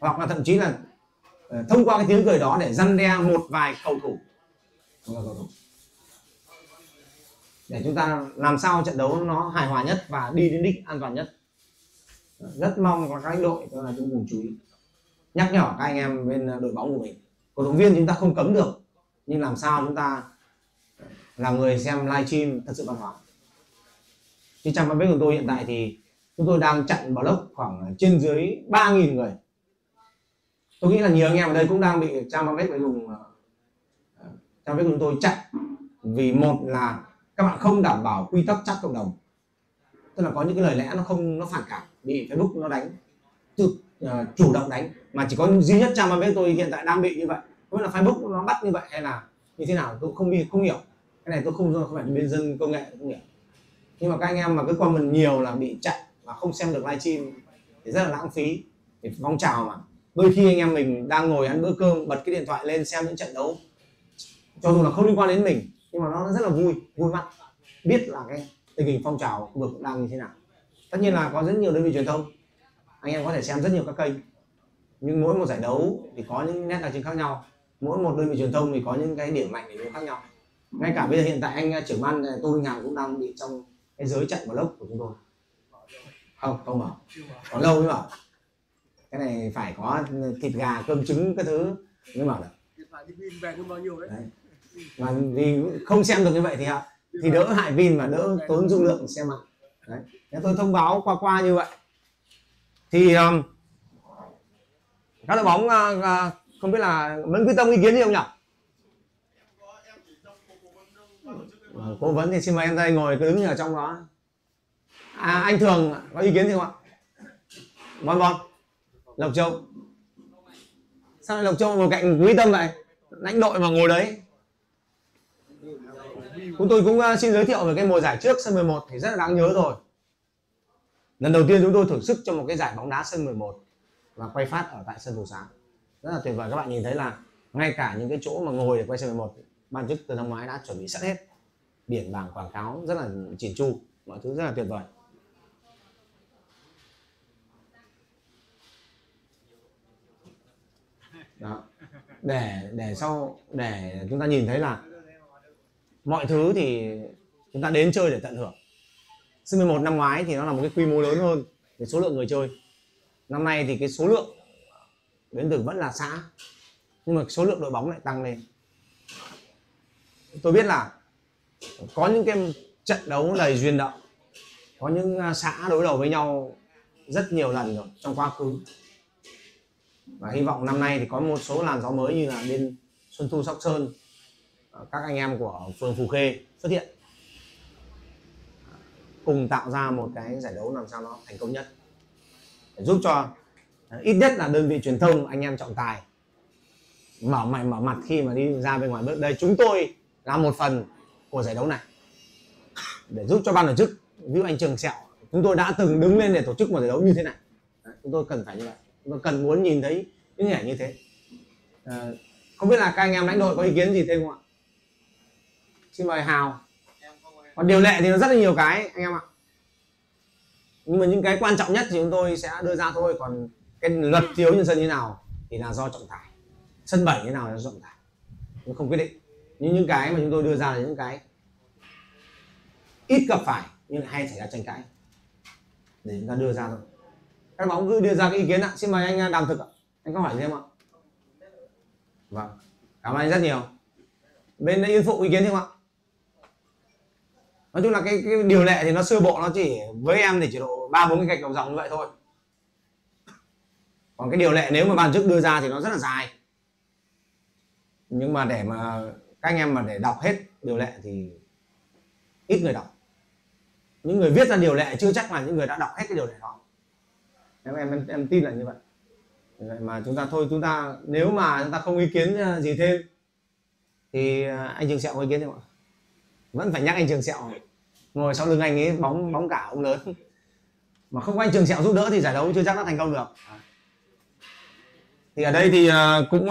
Hoặc là thậm chí là uh, thông qua cái tiếng cười đó để răn đe một vài cầu thủ. Để chúng ta làm sao trận đấu nó hài hòa nhất và đi đến đích an toàn nhất rất mong các anh đội đó là chúng cùng chú ý. Nhắc nhở các anh em bên đội bóng của mình. Cổ động viên chúng ta không cấm được, nhưng làm sao chúng ta là người xem livestream thật sự văn hóa chứ trong fanpage của tôi hiện tại thì chúng tôi đang chặn block khoảng trên dưới 3.000 người. Tôi nghĩ là nhiều anh em ở đây cũng đang bị trang fanpage phải dùng ờ, trang fanpage của tôi chặn vì một là các bạn không đảm bảo quy tắc chat cộng đồng. Tức là có những cái lời lẽ nó không, nó phản cảm bị Facebook nó đánh tự uh, chủ động đánh. Mà chỉ có duy nhất trang fanpage tôi hiện tại đang bị như vậy. Không biết là Facebook nó bắt như vậy hay là như thế nào tôi không biết không hiểu. Cái này tôi không không phải bên dân công nghệ không hiểu. Nhưng mà các anh em mà cứ comment nhiều là bị chặn và không xem được livestream thì rất là lãng phí thì phong trào mà. Đôi khi anh em mình đang ngồi ăn bữa cơm bật cái điện thoại lên xem những trận đấu. Cho dù là không liên quan đến mình nhưng mà nó rất là vui vui mắt. Biết là cái tình hình phong trào khu vực đang như thế nào tất nhiên là có rất nhiều đơn vị truyền thông. Anh em có thể xem rất nhiều các kênh. Nhưng mỗi một giải đấu thì có những nét đặc trưng khác nhau. Mỗi một đơn vị truyền thông thì có những cái điểm mạnh, điểm yếu khác nhau. Ngay cả bây giờ hiện tại anh uh, trưởng ban tô minh hằng cũng đang bị trong cái giới trận blog của chúng tôi. Không không mở còn lâu mới mở cái này phải có thịt gà, cơm trứng cái thứ mới mở được. Đấy. mà vì không xem được như vậy thì thì đỡ hại pin và đỡ tốn dung lượng xem ạ đấy để tôi thông báo qua qua như vậy. Thì um, các đội bóng uh, uh, không biết là vẫn quyết tâm ý kiến gì không nhỉ? Ờ, cố vấn thì xin mời em đây ngồi cứ đứng ở trong đó. À, anh thường có ý kiến gì không ạ? Bon bon lộc châu. Sao lại lộc châu ngồi cạnh quý tâm vậy? Lãnh đội mà ngồi đấy. Chúng tôi cũng uh, xin giới thiệu về cái mùa giải trước sân 11 thì rất là đáng nhớ rồi lần đầu tiên chúng tôi thử sức cho một cái giải bóng đá sân 11 và quay phát ở tại sân Thủ Sáng rất là tuyệt vời, các bạn nhìn thấy là ngay cả những cái chỗ mà ngồi để quay sân 11 ban chức từ năm ngoái đã chuẩn bị sẵn hết. Biển bảng quảng cáo rất là chỉn chu, mọi thứ rất là tuyệt vời. Đó. Để để sau, để chúng ta nhìn thấy là mọi thứ thì chúng ta đến chơi để tận hưởng sân 11 năm ngoái thì nó là một cái quy mô lớn hơn về số lượng người chơi. Năm nay thì cái số lượng đến từ vẫn là xã, nhưng mà số lượng đội bóng lại tăng lên. Tôi biết là có những cái trận đấu đầy duyên động có những à, xã đối đầu với nhau rất nhiều lần rồi, trong quá khứ. Và hy vọng năm nay thì có một số làn gió mới như là bên Xuân Thu, Sóc Sơn à, các anh em của phường Phù Khê xuất hiện cùng tạo ra một cái giải đấu làm sao nó thành công nhất. Để giúp cho à, ít nhất là đơn vị truyền thông anh em trọng tài mở mày mở mặt khi mà đi ra bên ngoài bước đây chúng tôi là một phần của giải đấu này. Để giúp cho ban tổ chức ví dụ anh Trường Sẹo chúng tôi đã từng đứng lên để tổ chức một giải đấu như thế này. Đấy, chúng tôi cần phải như vậy. Chúng tôi cần muốn nhìn thấy những hình ảnh như thế. À, không biết là các anh em lãnh đội có ý kiến gì thêm không ạ? Xin mời Hào còn điều lệ thì nó rất là nhiều cái, anh em ạ. Nhưng mà những cái quan trọng nhất thì chúng tôi sẽ đưa ra thôi. Còn cái luật thiếu nhân dân như nào thì là do trọng tài. Sân bảy như nào là do trọng tài. Nó không quyết định. Nhưng những cái mà chúng tôi đưa ra là những cái ít gặp phải nhưng hay xảy ra tranh cãi. Để chúng ta đưa ra thôi. Các bóng cứ đưa ra cái ý kiến ạ. Xin mời anh à, đàm thực ạ. Anh có hỏi gì không ạ? Vâng. Cảm ơn anh rất nhiều. Bên yên phụ ý kiến không ạ? Nói chung là cái, cái điều lệ thì nó sơ bộ nó chỉ với em thì chỉ độ ba bốn cái gạch đầu dòng như vậy thôi. Còn cái điều lệ nếu mà ban trước đưa ra thì nó rất là dài. Nhưng mà để mà các anh em mà để đọc hết điều lệ thì ít người đọc. Những người viết ra điều lệ chưa chắc là những người đã đọc hết cái điều lệ đó. Em em em, em tin là như vậy. Vậy mà chúng ta thôi chúng ta nếu mà chúng ta không ý kiến ờ, gì thêm thì ờ, anh trường sẹo có ý kiến không ạ? Vẫn phải nhắc anh trường sẹo. Ngồi sau lưng anh ấy bóng bóng cả ông lớn. Mà không có anh trường sẹo giúp đỡ thì giải đấu chưa chắc đã thành công được. Thì ở đây thì ờ, cũng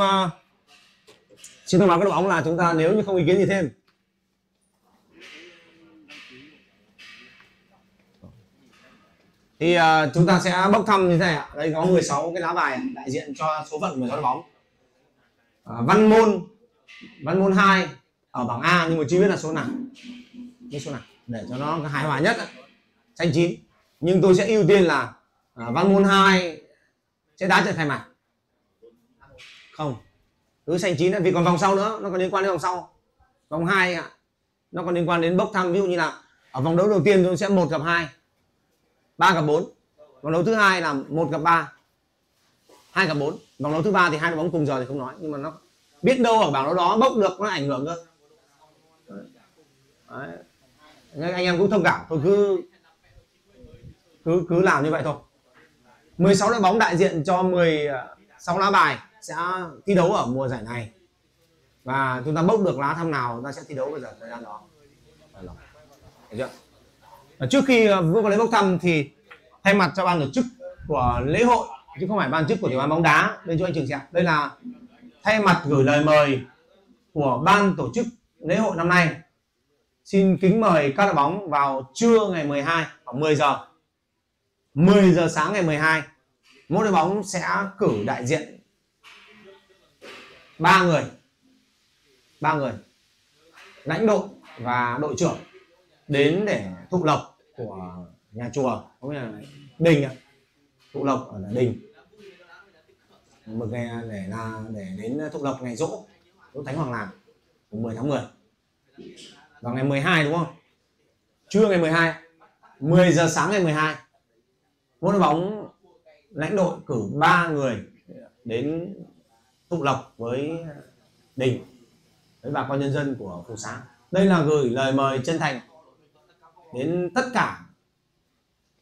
xin thông báo các đội bóng là chúng ta nếu như không ý kiến gì thêm. Thì uh, chúng ta sẽ bốc thăm như thế này ạ. Đây có 16 cái lá bài đại diện cho số phận của 16 đội bóng. Uh, văn môn văn môn 2 ở bảng A nhưng mà chưa biết là số nào. Biết số nào? Để cho nó hài hòa nhất. Tranh chín. Nhưng tôi sẽ ưu tiên là à, văn môn 2 sẽ đá trận khai mạc. Không. Cứ xanh chín vì còn vòng sau nữa nó còn liên quan đến vòng sau. Vòng hai ạ nó còn liên quan đến bốc thăm ví dụ như là ở vòng đấu đầu tiên chúng sẽ một gặp hai ba gặp bốn. Vòng đấu thứ hai là một gặp ba hai gặp bốn. Vòng đấu thứ ba thì hai đội bóng cùng giờ thì không nói nhưng mà nó biết đâu ở bảng đấu đó bốc được nó ảnh hưởng cơ. Đấy. anh em cũng thông cảm. Thôi cứ cứ cứ làm như vậy thôi. 16 đội bóng đại diện cho 16 lá bài sẽ thi đấu ở mùa giải này. Và chúng ta bốc được lá thăm nào, chúng ta sẽ thi đấu bây giờ thời gian đó. Được chưa? Và trước khi ờ, bước vào lễ bốc thăm thì thay mặt cho ban tổ chức của lễ hội, chứ không phải ban chức của tiểu ban bóng đá, bên chỗ anh Trường Sẹo đây là thay mặt gửi lời mời của ban tổ chức lễ hội năm nay xin kính mời các đội bóng vào trưa ngày 12 khoảng 10 giờ. 10 giờ sáng ngày 12 mỗi đội bóng sẽ cử đại diện. Ba người ba người, lãnh đội và đội trưởng đến để thụ lộc của nhà chùa cũng là đình thụ lộc ở là đình. Một ngày để là, để đến thụ lộc ngày rỗ rỗ thánh hoàng làng 10 tháng 10 vào ngày 12 đúng không? Trưa ngày 12 10 giờ sáng ngày 12 mỗi bóng lãnh đội cử ba người đến tụ lộc với đình với bà con nhân dân của phù xã. đây là gửi lời mời chân thành đến tất cả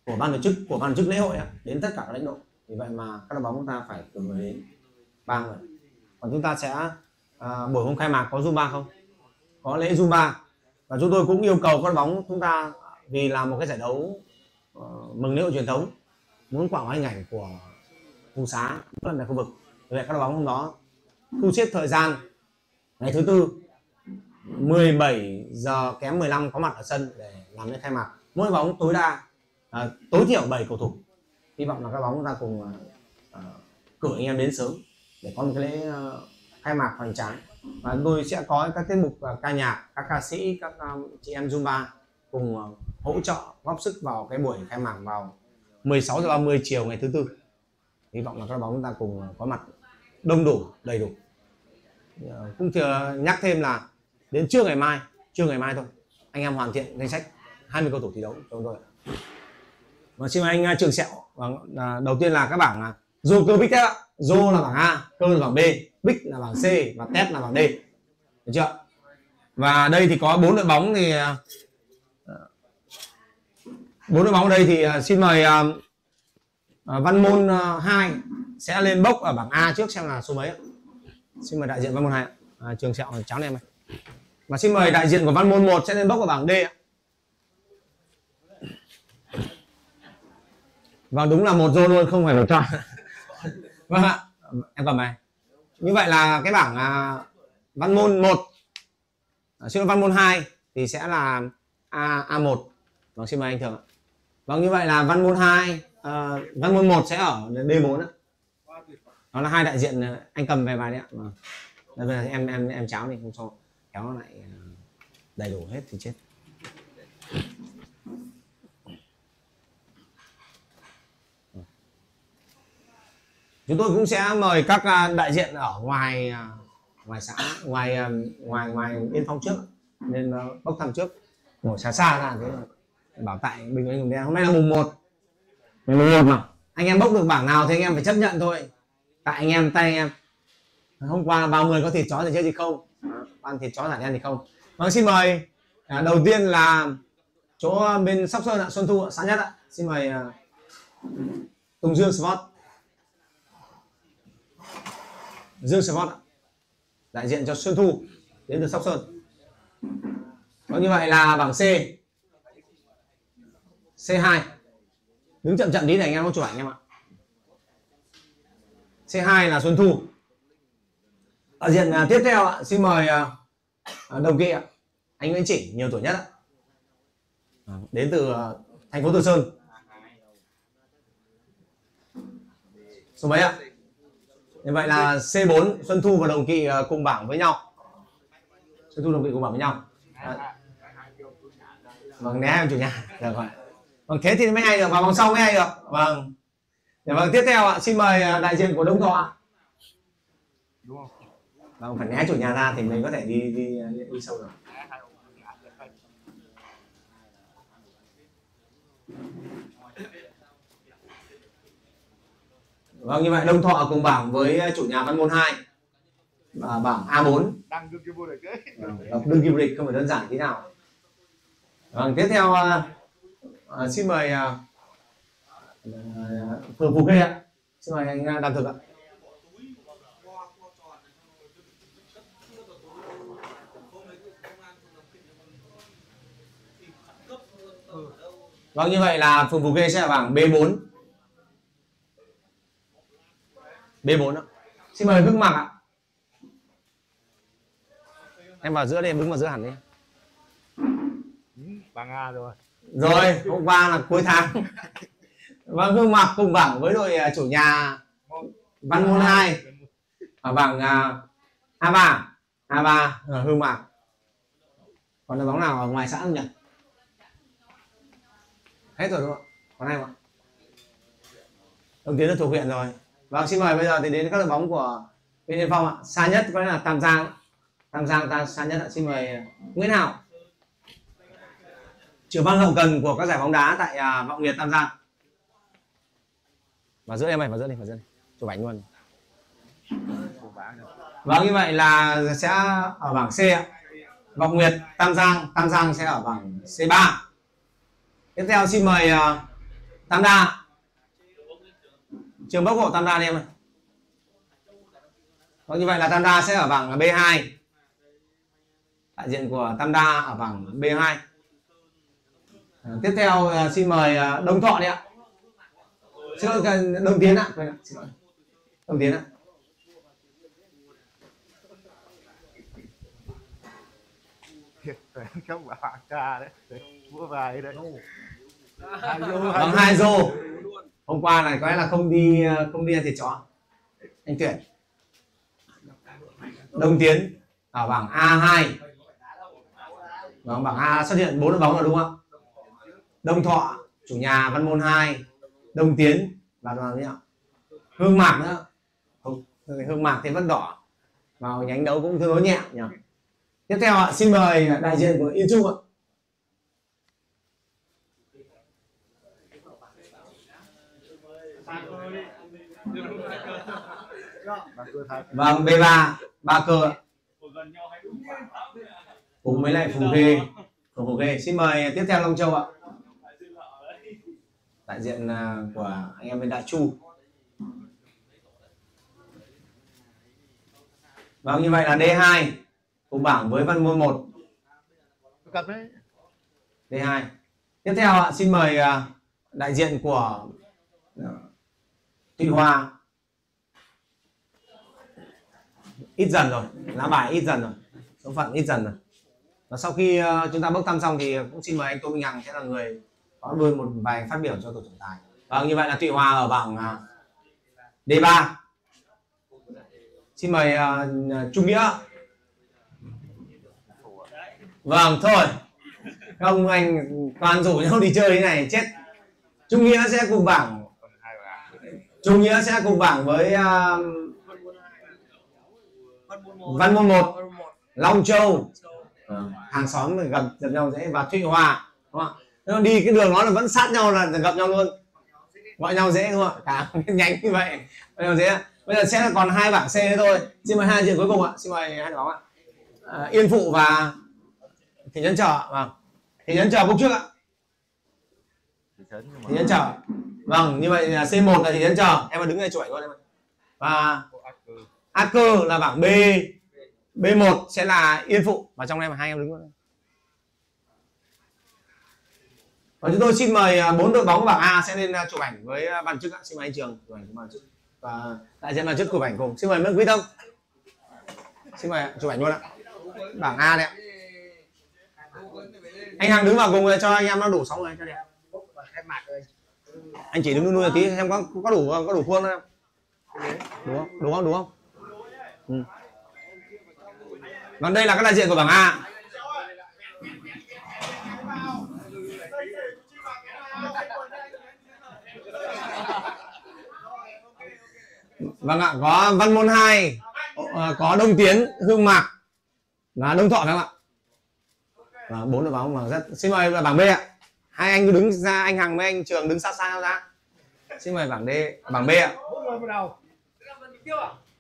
của ban tổ chức của ban tổ chức lễ hội đến tất cả các lãnh đội. Vì vậy mà các đội bóng chúng ta phải cử người đến ba người. Còn chúng ta sẽ à, buổi hôm khai mạc có zumba không? Có lễ zumba và chúng tôi cũng yêu cầu các bóng chúng ta vì là một cái giải đấu uh, mừng lễ hội truyền thống muốn quảng bá hình ảnh của vùng xá vẫn là khu vực. Về các đội bóng hôm đó thu xếp thời gian ngày thứ tư 17 giờ kém 15 có mặt ở sân để làm lễ khai mạc. Mỗi bóng tối đa à, tối thiểu 7 cầu thủ. Hy vọng là các bóng ta cùng uh, cử anh em đến sớm để có một cái lễ uh, khai mạc hoành tráng và tôi sẽ có các tiết mục ca nhạc, các ca sĩ, các ờ, chị em zumba cùng ờ, hỗ trợ, góp sức vào cái buổi khai mạc vào 16 giờ 30 chiều ngày thứ tư. Hy vọng là các bóng ta cùng ờ, có mặt đông đủ, đầy đủ. Cũng thừa nhắc thêm là đến trưa ngày mai, trưa ngày mai thôi, anh em hoàn thiện danh sách 20 cầu thủ thi đấu cho chúng tôi và vâng, xin mời anh Trường Sẹo. Vâng, đầu tiên là các bảng là dô cơ bích ạ. Dô là bảng A cơ là bảng B. Big là bảng C và Test là bảng D. Được chưa? Và đây thì có bốn đội bóng thì à, bốn đội bóng ở đây thì xin mời Văn Môn 2 sẽ lên bốc ở bảng A trước xem là số mấy xin mời đại diện Văn Môn 2 à, Trường Sẹo cháu em và xin mời đại diện của Văn Môn 1 sẽ lên bốc ở bảng D ạ. Vâng đúng là một rô luôn không phải một tròn vâng ạ. Em cầm này như vậy là cái bảng à, văn môn 1 à, xin văn môn 2 thì sẽ là A A1 vâng xin mời anh thường ạ. Vâng như vậy là văn môn 2 à, văn môn 1 sẽ ở D4 đó. đó là hai đại diện à, anh cầm về bài đấy ạ. Vâng. bây giờ em em em cháo đi không cho. Kéo lại à, đầy đủ hết thì chết. Chúng tôi cũng sẽ mời các à, đại diện ở ngoài à, ngoài xã ngoài à, ngoài ngoài biên phong trước nên bốc thăm trước. Ngồi xa xa ra thế bảo tại bình anh đen hôm nay là mùng 1 mùng một mà. Anh em bốc được bảng nào thì anh em phải chấp nhận thôi. Tại anh em tay anh em. Hôm qua bao người có thịt chó thì chơi gì không. Ăn thịt chó giải đen thì không. Vâng xin mời à, đầu tiên là chỗ bên sóc sơn ạ xuân thu ạ, xã nhất ạ. Xin mời à, tùng dương sport. Dương Sport đại diện cho Xuân Thu đến từ Sóc Sơn. Có như vậy là bảng C. C2 đứng chậm chậm tí để anh em có chụp ảnh em ạ. C2 là Xuân Thu. Ở diện uh, tiếp theo ạ xin mời uh, đồng kỵ ạ. Anh Nguyễn Chỉ nhiều tuổi nhất ạ. Đến từ uh, thành phố Từ Sơn. Số mấy ạ? Như vậy là C4 Xuân Thu và Đồng Kỵ ờ, cùng bảng với nhau. Xuân Thu Đồng Kỵ cùng bảng với nhau. À. vâng né em chủ nhà. Được rồi vâng thế thì mới hay được vào vòng sau mới hay được. Vâng. Dạ vâng, tiếp theo ạ, xin mời à, đại diện của Đông Thọ ạ. đúng không? Vâng, phải né chủ nhà ra thì mình có thể đi đi đi, đi sâu được. Vâng, như vậy Đông Thọ cùng bảng với chủ nhà Văn Môn 2 và bảng A4 đang đương cái vô địch đấy Vâng, đương kim vô địch không phải đơn giản tí nào. Vâng, tiếp theo à, xin mời à, Phường Phú Khê ạ. Xin mời anh Đàm Thực ạ. Vâng, như vậy là Phường Phú Khê sẽ là bảng B4. B4 ạ. Xin mời Hưng Mặc ạ. Em vào giữa đây, em đứng vào giữa hẳn đi. bà nga rồi Rồi, hôm qua là cuối tháng. Vâng, Hưng Mặc cùng bảng với đội à, chủ nhà Văn Môn 2 ở bảng à, A3. A3 ở Hưng Mạc. Còn đội bóng nào ở ngoài xã không nhỉ? Hết rồi đúng không ạ? Còn ai không ạ? Đồng Tiến là thuộc huyện rồi. Vâng, xin mời bây giờ thì đến các đội bóng của bên Yên Phong ạ. Xa nhất có lẽ là Tam Giang. Tam Giang ta xa nhất ạ. Xin mời Nguyễn Hảo. Trưởng ban hậu cần của các giải bóng đá tại à, Vọng Nguyệt Tam Giang. Vào giữa em ơi, vào giữa đi, vào giữa đi. Chụp ảnh luôn. Vâng, như vậy là sẽ ở bảng C ạ. Vọng Nguyệt, Tam Giang, Tam Giang sẽ ở bảng C3. Tiếp theo xin mời uh, Tam Đa. Trường Bắc Bộ Tam Đa đi em ơi. Vâng, như vậy là Tam Đa sẽ ở bảng B2. Đại diện của Tam Đa ở bảng B2. À, tiếp theo à, xin mời à, Đông Thọ đi ạ. À, Đông Tiến ạ. Ạ, lỗi. Đông Tiến ạ. bà bà ca đấy mua vài đấy Vâng, hai rô. Hôm qua này có lẽ là không đi ờ, không đi ăn thịt chó. Anh tuyển. Đông Tiến ở bảng A2. Vâng, bảng A xuất hiện bốn đội bóng rồi đúng không? Đông Thọ, chủ nhà Văn Môn 2, Đông Tiến và đoàn gì ạ? Hương Mạc nữa. Không, Hương Mạc thì vẫn đỏ. Vào nhánh đấu cũng tương đối nhẹ nhỉ. Tiếp theo ạ, xin mời đại diện của Yên Trung ạ. Cơ Vâng, B3, ba cơ ạ. cùng với lại Phù Khê. Phù Khê. Xin mời tiếp theo Long Châu ạ. Đại diện à, của anh em bên Đại Chu. Vâng, như vậy là D2 cùng bảng với Văn Môn 1, cặp đấy D2. Tiếp theo ạ, xin mời à, đại diện của à, Thụy Ít dần rồi, lá bài ít dần rồi, số phận ít dần rồi. Và sau khi ờ, chúng ta bốc thăm xong thì cũng xin mời anh Tô Minh Hằng sẽ là người có đôi một vài phát biểu cho tổ trọng tài. Vâng, như vậy là Thụy Hòa ở bảng ờ, D3. Xin mời uh, Trung Nghĩa. Vâng, thôi. không anh toàn rủ nhau đi chơi thế này chết. Trung Nghĩa sẽ cùng bảng Trung Nghĩa sẽ cùng bảng với uh, Văn Môn 1, Long Châu, Ờ, hàng xóm gặp gặp nhau dễ. Và Thụy Hòa đúng không ạ? Đi cái đường nó là vẫn sát nhau là gặp nhau luôn. Gọi nhau dễ đúng không ạ? Cả nhánh như vậy gọi nhau dễ. Bây giờ sẽ là còn hai bảng C nữa thôi. Xin mời hai diện cuối cùng ạ. Xin mời hai đội bóng ạ. À, Yên Phụ và Thị trấn Trở vâng. Thị trấn Trở bước trước ạ. Thị trấn trấn Trở vâng như vậy là C1 là Thị trấn Trở em mà đứng đây chụp ảnh luôn em ạ. và A cơ là bảng B. B1 sẽ là Yên Phụ. Và trong em hai em đứng luôn. Và chúng tôi xin mời à, bốn đội bóng của bảng A sẽ lên à, chụp ảnh với à, ban chức ạ. xin mời anh Trường chụp ảnh với ban chức và đại diện ban chức chụp ảnh cùng. Xin mời Nguyễn Quý Thông. Xin mời chụp ảnh luôn ạ. Bảng A đấy ạ. Anh Hằng đứng vào cùng cho anh em nó đủ 6 người cho đẹp. Anh chỉ đứng nuôi tí xem có có đủ có đủ khuôn không đúng không? Đúng không? Đúng không ừ. Còn đây là các đại diện của bảng A. vâng ạ có văn môn 2 ờ, có đông tiến hương mạc và đông thọ phải không ạ? Và bốn đội bóng mà rất xin mời bảng B ạ. Hai anh cứ đứng ra anh hằng với anh trường đứng sát sao ra. Xin mời bảng D bảng B ạ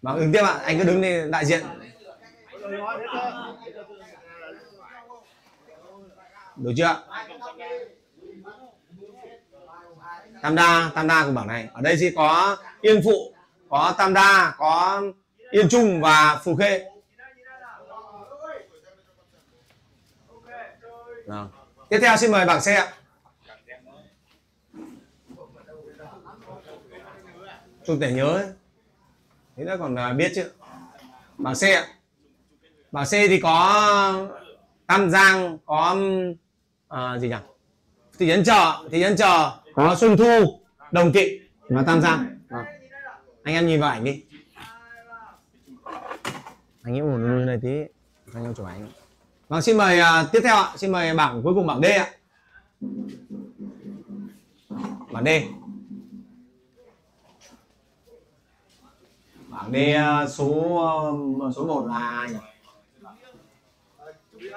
vâng đứng tiếp ạ, anh cứ đứng đi, đại diện được chưa tam đa tam đa cùng bảng này, ở đây chỉ có yên phụ, có tam đa có yên trung và phù khê Vâng. tiếp theo xin mời bảng C ạ Trung để nhớ ấy thế đã còn là biết chứ. Bảng C ạ. Bảng C thì có Tam Giang có à, gì nhỉ? Thị trấn chợ thị trấn chợ có Xuân Thu Đồng Kỵ và Tam Giang. Vâng. anh em nhìn vào ảnh đi. Anh em một lùi này tí. Anh em chụp ảnh. Vâng xin mời à, tiếp theo ạ. Xin mời bảng cuối cùng bảng D ạ. Bảng D bảng D số ờ, số 1 là ai nhỉ?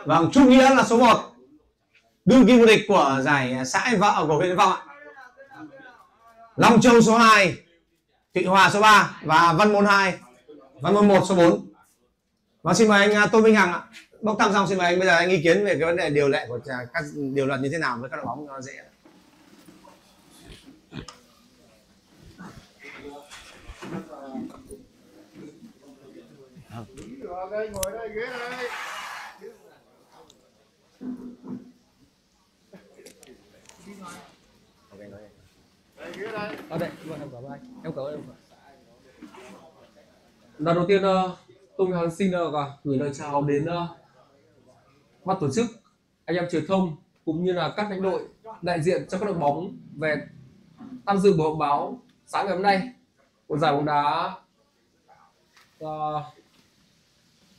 Vâng, Trung Nghĩa là số 1 Đương kim vô địch của giải xã vợ của huyện Vọng ạ. Long Châu số 2 Thụy Hòa số 3 Và Văn Môn 2 Văn Môn 1 số 4 Và vâng, xin mời anh à, Tô Minh Hằng ạ. Bốc thăm xong xin mời anh bây giờ anh ý kiến về cái vấn đề điều lệ của à, các điều luật như thế nào với các đội bóng nó dễ. Thank you ngồi đây, ghế đây. Đây, ghế đây ở đây em cảm ơn em cảm ơn em lần đầu tiên tùng tôi Hằng xin uh, gửi lời chào đến ờ, ban tổ chức anh em truyền thông cũng như là các lãnh đội đại diện cho các đội bóng về tham dự buổi họp báo sáng ngày hôm nay. Của giải bóng đá uh,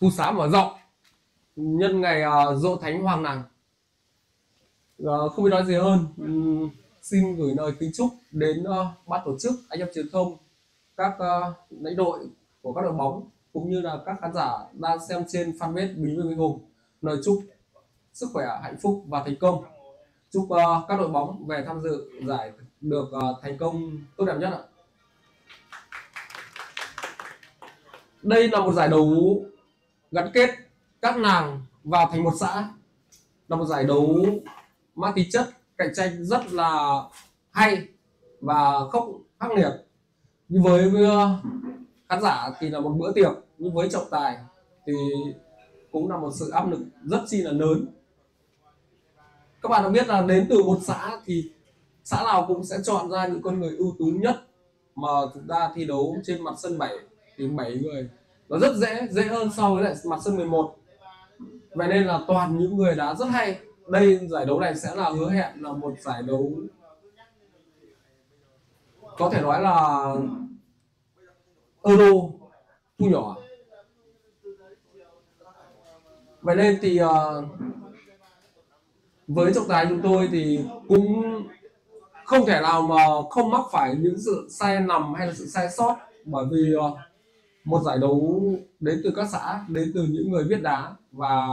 thu xá mở rộng. Nhân ngày uh, dỗ thánh hoàng nàng. Uh, không biết nói gì hơn. Um, xin gửi lời kính chúc đến uh, ban tổ chức anh em truyền thông các uh, lãnh đội của các đội bóng cũng như là các khán giả đang xem trên fanpage Bí Vương Minh Hùng. Lời chúc sức khỏe hạnh phúc và thành công. Chúc uh, các đội bóng về tham dự giải được uh, thành công tốt đẹp nhất ạ. Đây là một giải đấu gắn kết các nàng vào thành một xã. Là một giải đấu mang tính chất cạnh tranh rất là hay và không khắc nghiệt. Nhưng với ờ, khán giả thì là một bữa tiệc, nhưng với trọng tài thì cũng là một sự áp lực rất chi là lớn. Các bạn đã biết là đến từ một xã thì xã nào cũng sẽ chọn ra những con người ưu tú nhất mà chúng ta thi đấu trên mặt sân bảy, thì bảy người nó rất dễ dễ hơn so với lại mặt sân 11 vậy nên là toàn những người đá rất hay. Đây giải đấu này sẽ là hứa hẹn là một giải đấu có thể nói là euro thu nhỏ. Vậy nên thì uh, với trọng tài chúng tôi thì cũng không thể nào mà không mắc phải những sự sai lầm hay là sự sai sót bởi vì uh, một giải đấu đến từ các xã đến từ những người biết đá và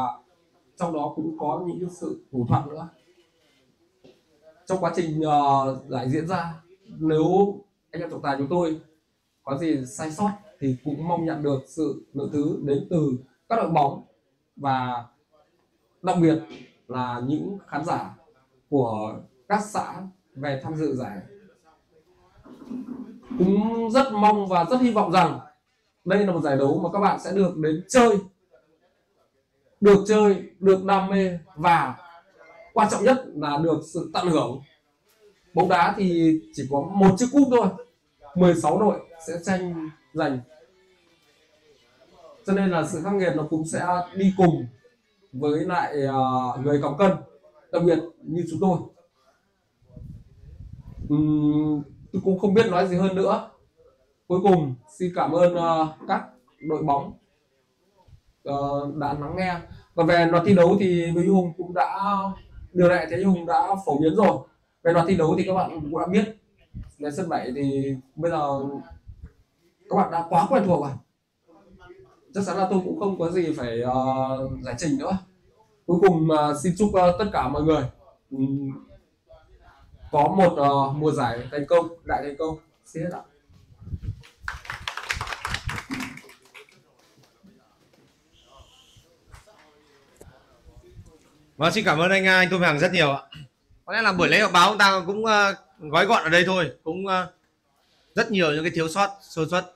trong đó cũng có những sự thủ thuận nữa. Trong quá trình ờ, uh, giải diễn ra nếu anh em trọng tài chúng tôi có gì sai sót thì cũng mong nhận được sự lượng thứ đến từ các đội bóng và đặc biệt là những khán giả của các xã về tham dự giải. Cũng rất mong và rất hy vọng rằng đây là một giải đấu mà các bạn sẽ được đến chơi được chơi được đam mê và quan trọng nhất là được sự tận hưởng. Bóng đá thì chỉ có một chiếc cúp thôi 16 đội sẽ tranh giành. Cho nên là sự khắc nghiệt nó cũng sẽ đi cùng với lại à, người còng cân đặc biệt như chúng tôi. Uhm, tôi cũng không biết nói gì hơn nữa cuối cùng xin cảm ơn uh, các đội bóng uh, đã lắng nghe. Còn về loạt thi đấu thì với Hùng cũng đã điều này thế Hùng đã phổ biến rồi. Về loạt thi đấu thì các bạn cũng đã biết. Về sân bảy thì bây giờ các bạn đã quá quen thuộc rồi. Chắc chắn là tôi cũng không có gì phải uh, giải trình nữa. Cuối cùng uh, xin chúc uh, tất cả mọi người um, có một uh, mùa giải thành công đại thành công. Xin hết ạ. Vâng, xin cảm ơn anh à, anh Tôn Hằng rất nhiều ạ. Có lẽ là buổi lễ họp báo chúng ta cũng uh, gói gọn ở đây thôi, cũng uh, rất nhiều những cái thiếu sót, sơ xuất.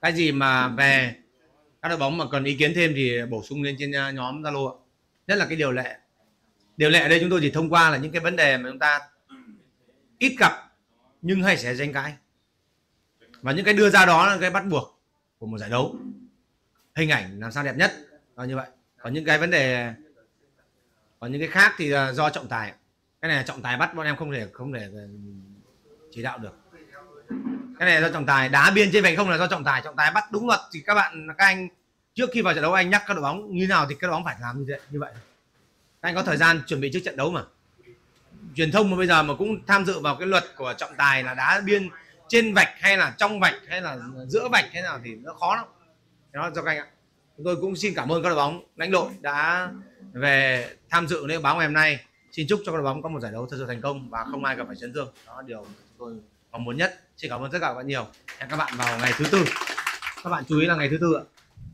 Cái gì mà về các đội bóng mà cần ý kiến thêm thì bổ sung lên trên nhóm Zalo ạ. Nhất là cái điều lệ. Điều lệ ở đây chúng tôi chỉ thông qua là những cái vấn đề mà chúng ta ít gặp nhưng hay sẽ tranh cãi. Và những cái đưa ra đó là cái bắt buộc của một giải đấu. Hình ảnh làm sao đẹp nhất Đó như vậy. Còn những cái vấn đề còn những cái khác thì do trọng tài. Cái này là trọng tài bắt, bọn em không thể không thể chỉ đạo được. Cái này là do trọng tài. Đá biên trên vạch không là do trọng tài. Trọng tài bắt đúng luật thì các bạn, các anh, trước khi vào trận đấu anh nhắc các đội bóng như nào thì các đội bóng phải làm như vậy như vậy. Các anh có thời gian chuẩn bị trước trận đấu mà. Truyền thông mà bây giờ mà cũng tham dự vào cái luật của trọng tài là đá biên trên vạch hay là trong vạch hay là giữa vạch hay nào thì nó khó lắm. Đó, do các anh ạ. Chúng tôi cũng xin cảm ơn các đội bóng, lãnh đội đã về tham dự lễ báo ngày hôm nay xin chúc cho các đội bóng có một giải đấu thật sự thành công và không ai gặp phải chấn thương. Đó là điều tôi mong muốn nhất. Xin cảm ơn tất cả các bạn nhiều. Hẹn các bạn vào ngày thứ tư. Các bạn chú ý là ngày thứ tư ạ.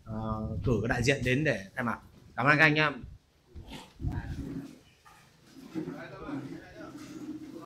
À, cử đại diện đến để khai mạc. Cảm ơn các anh em.